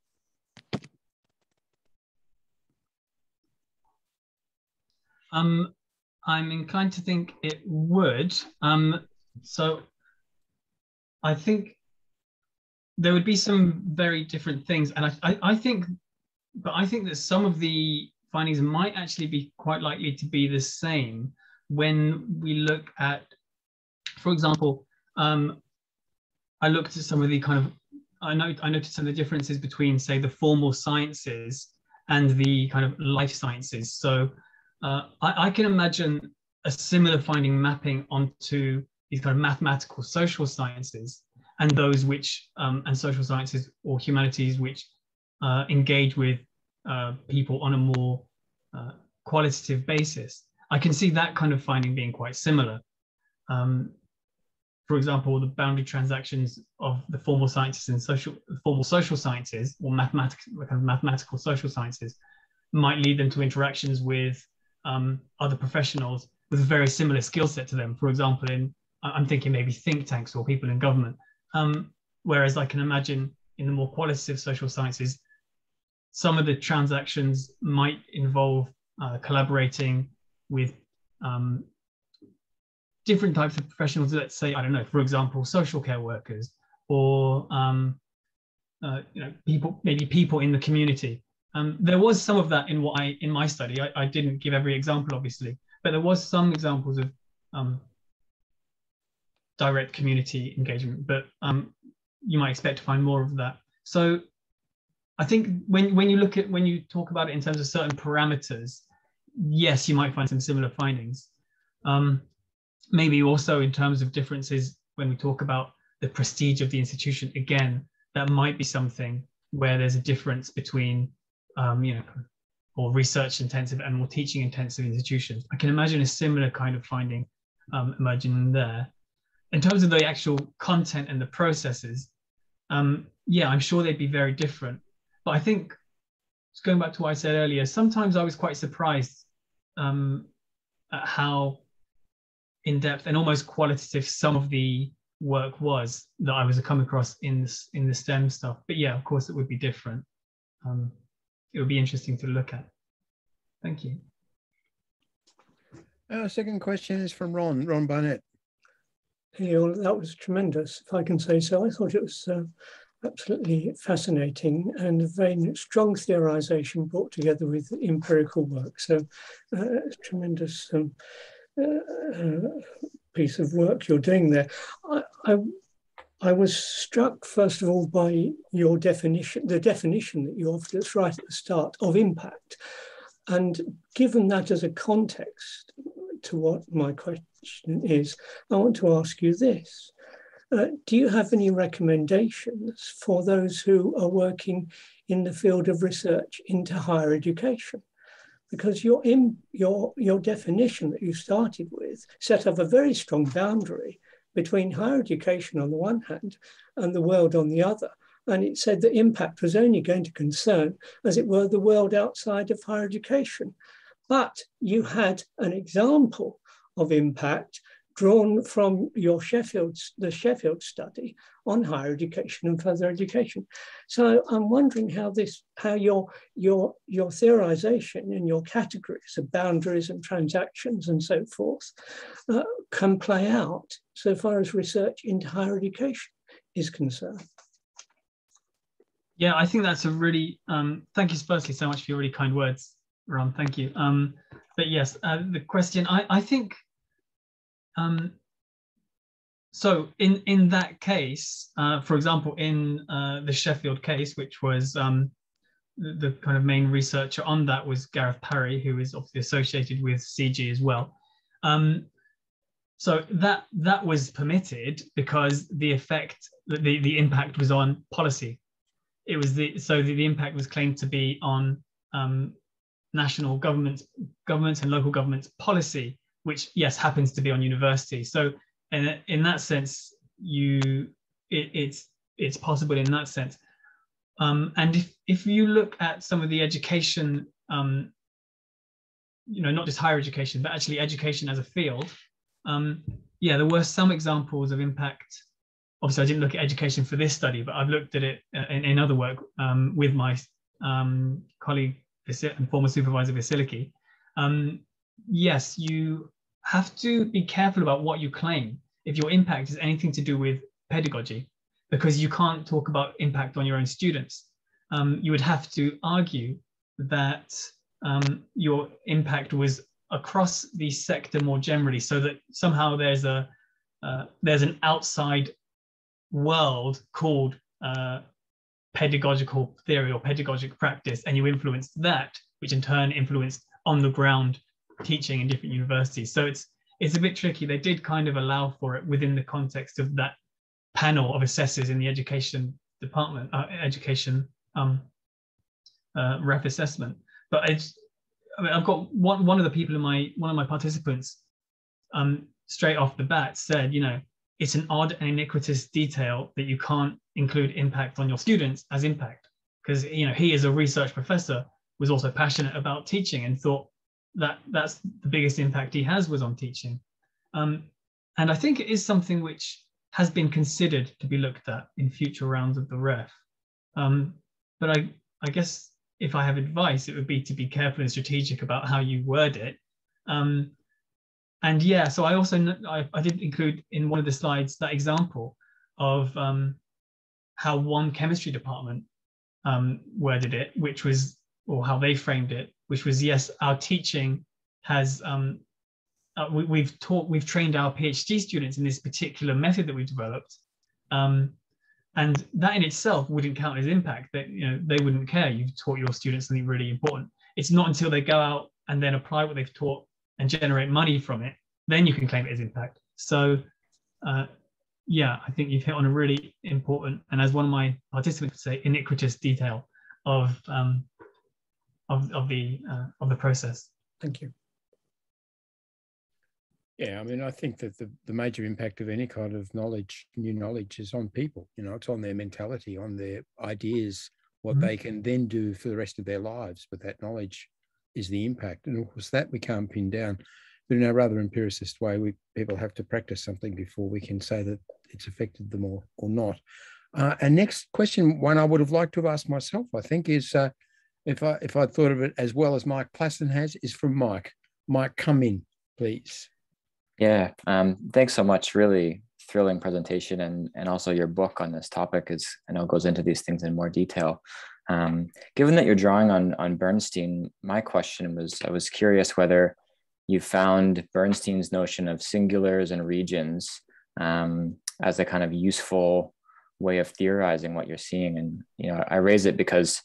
Um, I'm inclined to think it would. Um, so I think there would be some very different things. And I, I, I, think, but I think that some of the findings might actually be quite likely to be the same when we look at, for example, um, I looked at some of the kind of, I, know, I noticed some of the differences between, say, the formal sciences and the kind of life sciences. So uh, I, I, can imagine a similar finding mapping onto these kind of mathematical social sciences and those which, um, and social sciences or humanities which uh, engage with uh, people on a more uh, qualitative basis. I can see that kind of finding being quite similar. Um, for example, the boundary transactions of the formal sciences and social formal social sciences or mathematical kind of mathematical social sciences might lead them to interactions with um, other professionals with a very similar skill set to them. For example, in I'm thinking maybe think tanks or people in government. Um, whereas I can imagine in the more qualitative social sciences, some of the transactions might involve uh, collaborating with um, different types of professionals, let's say, I don't know, for example, social care workers or um, uh, you know, people, maybe people in the community. Um, there was some of that in what I in my study. I, I, didn't give every example, obviously, but there was some examples of um, direct community engagement. But um, you might expect to find more of that. So I think when when you look at when you talk about it in terms of certain parameters, yes, you might find some similar findings. Um, maybe also in terms of differences when we talk about the prestige of the institution again that might be something where there's a difference between um, you know more research intensive and more teaching intensive institutions. I can imagine a similar kind of finding um, emerging there. In terms of the actual content and the processes um, yeah i'm sure they'd be very different. But i think just going back to what i said earlier sometimes i was quite surprised um, at how in depth and almost qualitative some of the work was that I was coming across in this, in the STEM stuff. But yeah, of course, it would be different. Um, it would be interesting to look at. Thank you. Our second question is from Ron, Ron Barnett. Hey, well, that was tremendous, if I can say so. I thought it was uh, absolutely fascinating and a very strong theorization brought together with empirical work. So, uh, tremendous um, piece of work you're doing there. I, I, I, was struck, first of all, by your definition, the definition that you offered us right at the start of impact. And given that as a context to what my question is, I want to ask you this. Uh, do you have any recommendations for those who are working in the field of research into higher education? Because your, in, your, your definition that you started with set up a very strong boundary between higher education on the one hand and the world on the other. And it said that impact was only going to concern, as it were, the world outside of higher education. But you had an example of impact drawn from your Sheffield, the Sheffield study on higher education and further education. So I'm wondering how this, how your, your, your theorization and your categories of boundaries and transactions and so forth uh, can play out so far as research into higher education is concerned. Yeah, I think that's a really, um, thank you firstly so much for your really kind words, Ron, thank you. Um, but yes, uh, the question, I, I think um, so in in that case, uh, for example, in uh, the Sheffield case, which was um, the, the, kind of main researcher on that was Gareth Parry, who is obviously associated with CG as well. Um, so that that was permitted because the effect, the, the impact was on policy. It was the so the, the impact was claimed to be on um, national governments, governments and local governments policy, which yes happens to be on university. So in, in that sense, you it, it's it's possible in that sense. Um, and if if you look at some of the education, um, you know, not just higher education, but actually education as a field, um, yeah, there were some examples of impact. Obviously, I didn't look at education for this study, but I've looked at it uh, in, in other work um, with my um, colleague and former supervisor Vasiliki. Um, yes, you have to be careful about what you claim if your impact is anything to do with pedagogy, because you can't talk about impact on your own students. Um, you would have to argue that um, your impact was across the sector more generally, so that somehow there's a uh, there's an outside world called uh, pedagogical theory or pedagogic practice, and you influenced that, which in turn influenced on the ground teaching in different universities. So it's it's a bit tricky. They did kind of allow for it within the context of that panel of assessors in the education department, uh, education um, uh, REF assessment. But it's, I mean, I've got one one of the people in my one of my participants um, straight off the bat said, you know, it's an odd and iniquitous detail that you can't include impact on your students as impact because you know he is a research professor was also passionate about teaching and thought that that's the biggest impact he has was on teaching. Um, and i think it is something which has been considered to be looked at in future rounds of the REF. Um, but i i guess if i have advice it would be to be careful and strategic about how you word it. Um, and yeah so i also I, I did include in one of the slides that example of um, how one chemistry department um, worded it, which was, or how they framed it, which was, yes, our teaching has, um, uh, we, have taught, we've trained our PhD students in this particular method that we've developed. Um, and that in itself wouldn't count as impact that, you know, they wouldn't care. You've taught your students something really important. It's not until they go out and then apply what they've taught and generate money from it, then you can claim it as impact. So uh, yeah, I think you've hit on a really important and as one of my participants would say, iniquitous detail of um, of of the uh, of the process. Thank you. Yeah, I mean, I think that the, the major impact of any kind of knowledge, new knowledge, is on people. You know, it's on their mentality, on their ideas, what mm-hmm. they can then do for the rest of their lives. But that knowledge is the impact, and of course, that we can't pin down. But in a rather empiricist way, we people have to practice something before we can say that it's affected them or, or not. Uh, and next question, one I would have liked to have asked myself, I think, is uh, if I if I thought of it as well as Mike Plaston has, is from Mike. Mike, come in, please. Yeah, um, thanks so much. Really thrilling presentation, and and also your book on this topic is I know goes into these things in more detail. Um, given that you're drawing on on Bernstein, my question was I was curious whether you found Bernstein's notion of singulars and regions um, as a kind of useful way of theorizing what you're seeing. And you know, I raise it because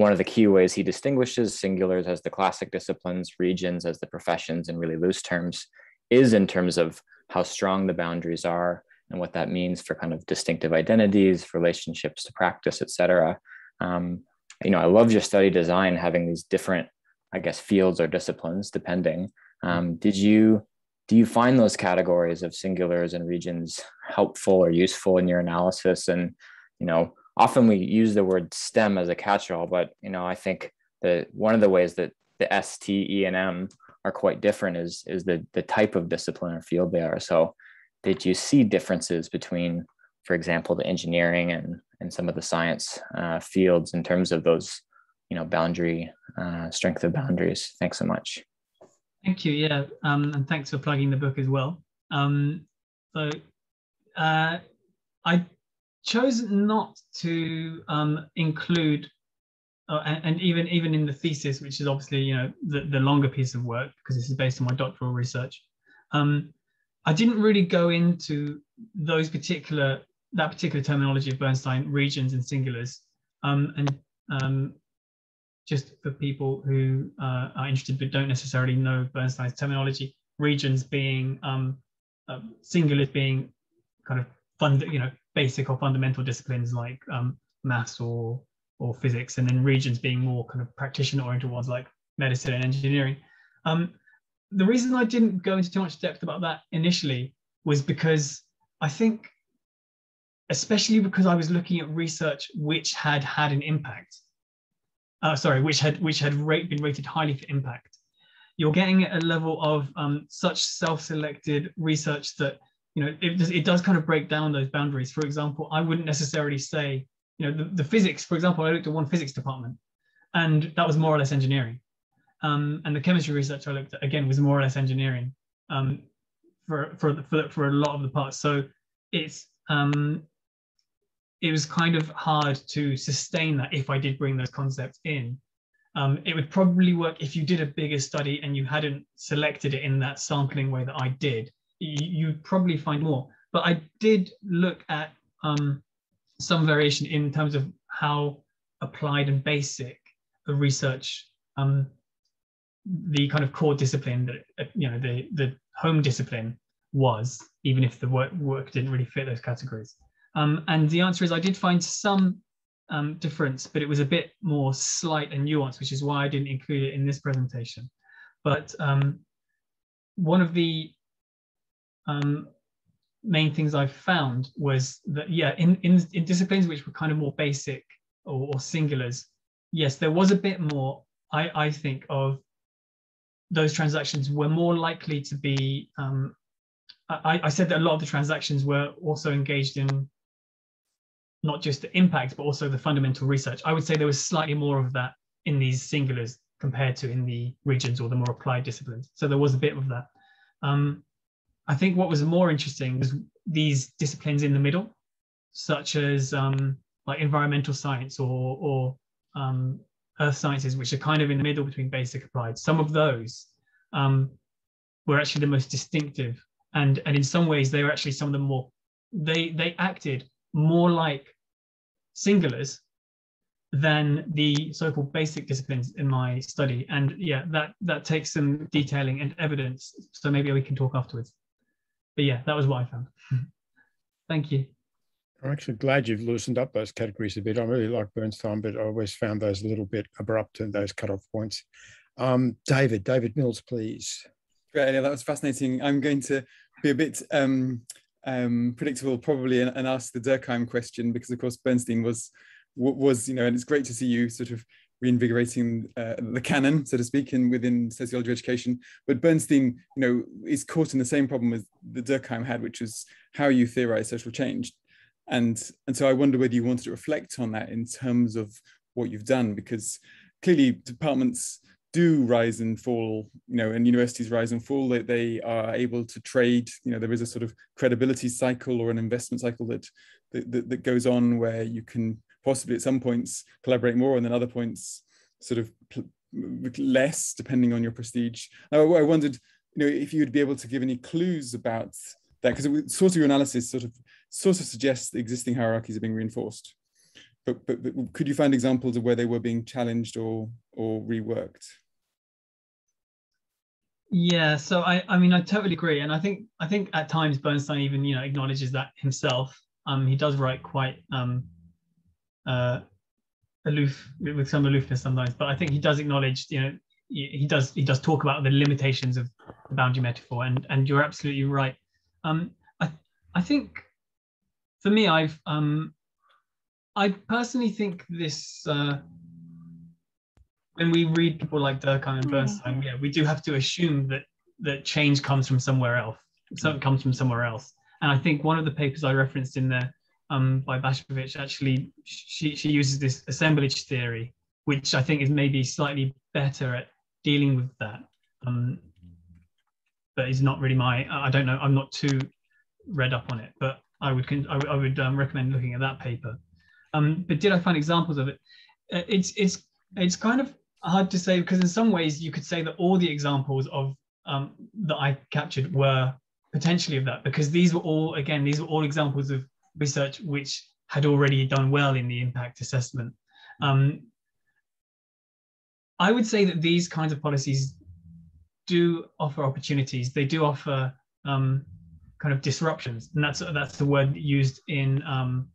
one of the key ways he distinguishes singulars as the classic disciplines, regions as the professions in really loose terms, is in terms of how strong the boundaries are and what that means for kind of distinctive identities, relationships to practice, et cetera. Um, you know, I love your study design having these different I guess, fields or disciplines, depending. Um, did you do you find those categories of singulars and regions helpful or useful in your analysis? And you know, often we use the word STEM as a catch-all, but you know, I think that one of the ways that the S, T, E, and M are quite different is is the the type of discipline or field they are. So, did you see differences between, for example, the engineering and and some of the science uh, fields in terms of those you know boundary uh, strength of boundaries? Thanks so much. Thank you. Yeah um, and thanks for plugging the book as well. Um, so uh, i chose not to um, include uh, and, and, even even in the thesis which is obviously you know the, the longer piece of work because this is based on my doctoral research um, i didn't really go into those particular that particular terminology of bernstein regions and singulars um, and um, just for people who uh, are interested but don't necessarily know Bernstein's terminology, regions being um, uh, singulars being kind of fund, you know, basic or fundamental disciplines like um, maths or or physics, and then regions being more kind of practitioner-oriented ones like medicine and engineering. Um, the reason I didn't go into too much depth about that initially was because I think, especially because I was looking at research which had had an impact. Uh, sorry, which had which had rate, been rated highly for impact. You're getting a level of um, such self-selected research that you know it does, it does kind of break down those boundaries. For example, I wouldn't necessarily say you know the, the physics. For example, I looked at one physics department, and that was more or less engineering. Um, and the chemistry research I looked at again was more or less engineering um, for, for, for, for a lot of the parts. So it's um, it was kind of hard to sustain that if I did bring those concepts in. Um, it would probably work if you did a bigger study and you hadn't selected it in that sampling way that I did. You, would probably find more. But I did look at um, some variation in terms of how applied and basic the research um, the kind of core discipline that uh, you know the the home discipline was, even if the work work didn't really fit those categories. Um, and the answer is I did find some um, difference, but it was a bit more slight and nuanced, which is why I didn't include it in this presentation. But um, one of the um, main things I found was that, yeah, in, in, in, disciplines which were kind of more basic or, or singulars, yes, there was a bit more, I, I think, of those transactions were more likely to be. Um, I, I, said that a lot of the transactions were also engaged in not just the impact, but also the fundamental research. I would say there was slightly more of that in these singulars compared to in the regions or the more applied disciplines. So there was a bit of that. Um, I think what was more interesting was these disciplines in the middle, such as um, like environmental science or, or um, earth sciences, which are kind of in the middle between basic applied, some of those um, were actually the most distinctive. And, and in some ways, they were actually some of the more, they, they acted more like singulars than the so-called basic disciplines in my study. And yeah, that, that takes some detailing and evidence. So maybe we can talk afterwards. But yeah, that was what I found. Thank you. I'm actually glad you've loosened up those categories a bit. I really like Bernstein, but I always found those a little bit abrupt and those cutoff points. Um, David, David Mills, please. Great, yeah, that was fascinating. I'm going to be a bit um, um, predictable probably and, and, ask the Durkheim question because of course Bernstein was was you know and it's great to see you sort of reinvigorating uh, the canon so to speak in within sociology education. But Bernstein you know is caught in the same problem as the Durkheim had which is how you theorize social change. And and so I wonder whether you wanted to reflect on that in terms of what you've done because clearly departments do rise and fall, you know, and universities rise and fall, they, they are able to trade, you know, there is a sort of credibility cycle or an investment cycle that, that, that goes on where you can possibly at some points collaborate more and then other points sort of less depending on your prestige. I, I wondered, you know, if you would be able to give any clues about that because sort of your analysis sort of sort of suggests existing hierarchies are being reinforced. But, but, but, could you find examples of where they were being challenged or or reworked? Yeah, so I I mean I totally agree, and I think I think at times Bernstein even you know acknowledges that himself. Um, he does write quite um, uh, aloof with some aloofness sometimes, but I think he does acknowledge you know he does he does talk about the limitations of the boundary metaphor, and and you're absolutely right. Um, I I think for me, I've um, I personally think this uh, when we read people like Durkheim and Bernstein, yeah, we do have to assume that that change comes from somewhere else. Something comes from somewhere else. And I think one of the papers I referenced in there um, by Bacevic actually she she uses this assemblage theory, which I think is maybe slightly better at dealing with that. Um, but it's not really my. I don't know. I'm not too read up on it, but I would I, I would um, recommend looking at that paper. Um, but did I find examples of it? Uh, it's it's it's kind of hard to say because in some ways you could say that all the examples of um, that I captured were potentially of that because these were all again these were all examples of research which had already done well in the impact assessment. Um, I would say that these kinds of policies do offer opportunities. They do offer um, kind of disruptions, and that's that's the word used in um,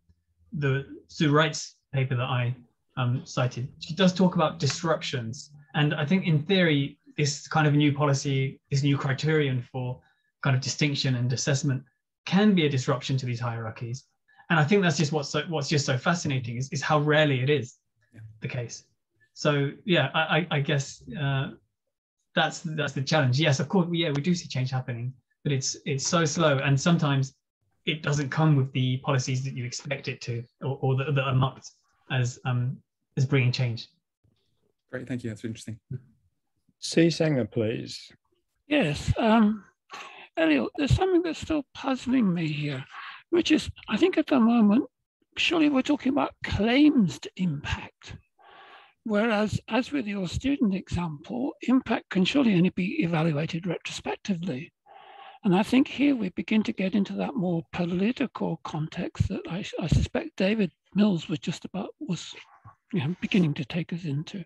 the Sue Wright's paper that I um, cited. She does talk about disruptions, and I think in theory, this kind of new policy, this new criterion for kind of distinction and assessment, can be a disruption to these hierarchies. And I think that's just what's so, what's just so fascinating is, is how rarely it is yeah. the case. So yeah, I, I guess uh, that's that's the challenge. Yes, of course, yeah, we do see change happening, but it's it's so slow, and sometimes it doesn't come with the policies that you expect it to, or, or that, that are marked as um, as bringing change. Great, thank you. That's interesting. C. Sanger, please. Yes, um, Eliel, there's something that's still puzzling me here, which is I think at the moment, surely we're talking about claims to impact. Whereas, as with your student example, impact can surely only be evaluated retrospectively. And I think here we begin to get into that more political context that I, I suspect David Mills was just about, was you know, beginning to take us into.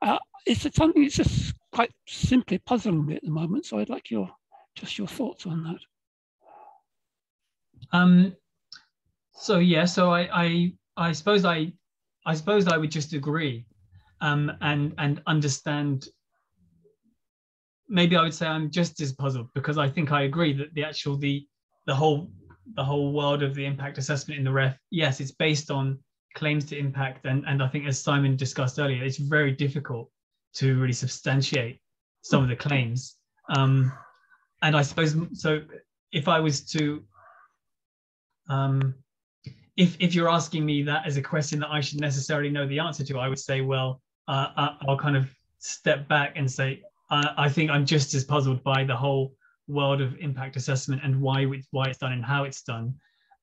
Uh, it's something that's just quite simply puzzling me at the moment. So I'd like your just your thoughts on that. Um, so yeah, so I, I I suppose I I suppose I would just agree um, and and understand. Maybe I would say I'm just as puzzled because I think I agree that the actual the the whole the whole world of the impact assessment in the REF, yes, it's based on claims to impact, and and I think as Simon discussed earlier, it's very difficult to really substantiate some of the claims. Um, and I suppose so. If I was to um, if if you're asking me that as a question that I should necessarily know the answer to, I would say, well, uh, I'll kind of step back and say, I, I think I'm just as puzzled by the whole world of impact assessment and why why it's done and how it's done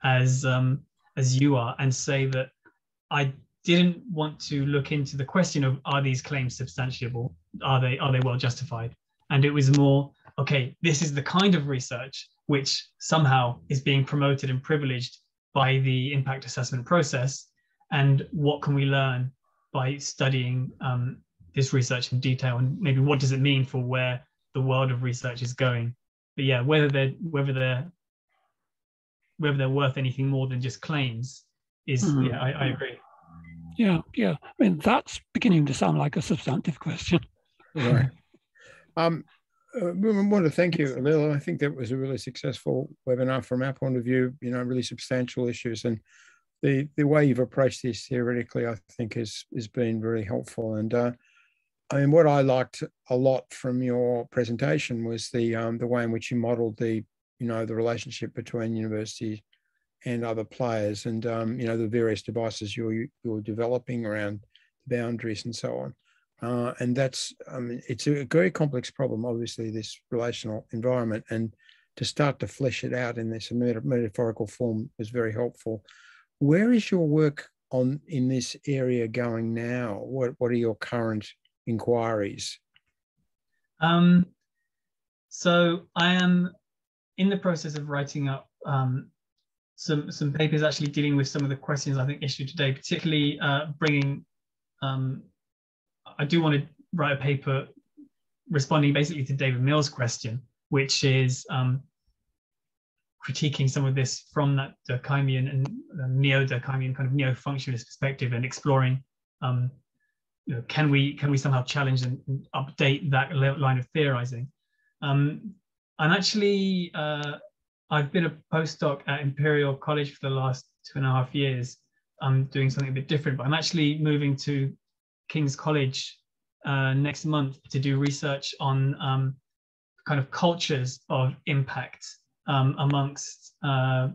as um, as you are, and say that I didn't want to look into the question of are these claims substantiable? Are they are they well justified? And it was more okay. This is the kind of research which somehow is being promoted and privileged by the impact assessment process, and what can we learn by studying um, this research in detail? And maybe what does it mean for where the world of research is going? But yeah whether they're whether they're whether they're worth anything more than just claims is mm-hmm. yeah I, I, agree. Yeah yeah. I mean that's beginning to sound like a substantive question. Right. Um uh, we want to thank you, Eliel. I think that was a really successful webinar from our point of view. You know, really substantial issues, and the the way you've approached this theoretically, I think, has has been very helpful. And uh, I mean, what I liked a lot from your presentation was the um, the way in which you modelled the you know the relationship between universities and other players, and um, you know the various devices you're you're developing around boundaries and so on. Uh, and that's I mean, it's a very complex problem. Obviously, this relational environment, and to start to flesh it out in this metaphorical form was very helpful. Where is your work on in this area going now? What what are your current inquiries? Um, so I am in the process of writing up um, some some papers actually dealing with some of the questions I think issued today, particularly uh, bringing. Um, I do want to write a paper responding basically to David Mills' question, which is um, critiquing some of this from that Durkheimian and uh, neo-Durkheimian kind of neo-functionalist perspective and exploring, um, you know, can we can we somehow challenge and, update that line of theorizing? Um, I'm actually uh, I've been a postdoc at Imperial College for the last two and a half years. I'm doing something a bit different, but I'm actually moving to King's College uh, next month to do research on um, kind of cultures of impact um, amongst uh,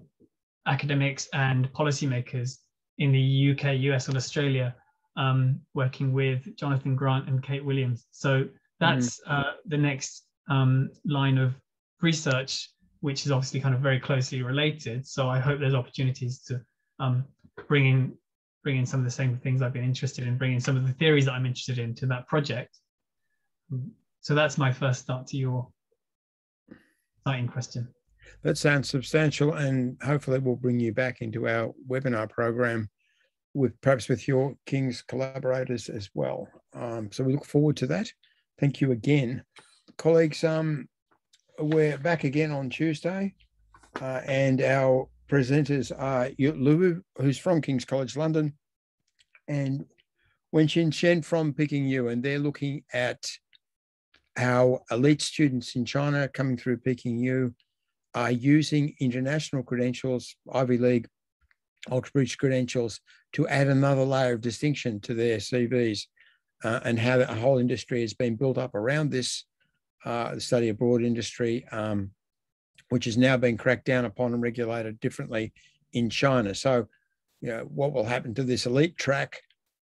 academics and policymakers in the UK, US, and Australia, um, working with Jonathan Grant and Kate Williams. So that's mm. uh, the next um, line of research, which is obviously kind of very closely related. So I hope there's opportunities to um, bring in some of the same things I've been interested in, bringing some of the theories that I'm interested in to that project. So that's my first start to your exciting question. That sounds substantial, and hopefully we'll bring you back into our webinar program with perhaps with your King's collaborators as well. Um, so we look forward to that. Thank you again. Colleagues, um, we're back again on Tuesday, uh, and our presenters are Lu, who's from King's College London, and Wenxin Shen from Peking U, and they're looking at how elite students in China coming through Peking U are using international credentials, Ivy League, Oxbridge credentials, to add another layer of distinction to their CVs, uh, and how the whole industry has been built up around this, uh, the study abroad industry, um, which has now been cracked down upon and regulated differently in China. So, you know, what will happen to this elite track?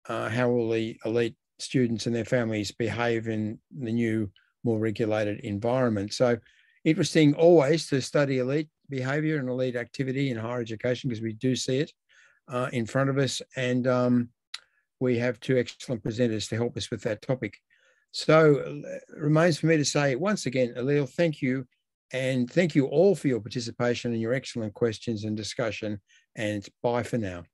Uh, how will the elite students and their families behave in the new, more regulated environment? So, interesting always to study elite behavior and elite activity in higher education because we do see it uh, in front of us. And um, we have two excellent presenters to help us with that topic. So remains for me to say once again, Eliel, thank you. And thank you all for your participation and your excellent questions and discussion. And bye for now.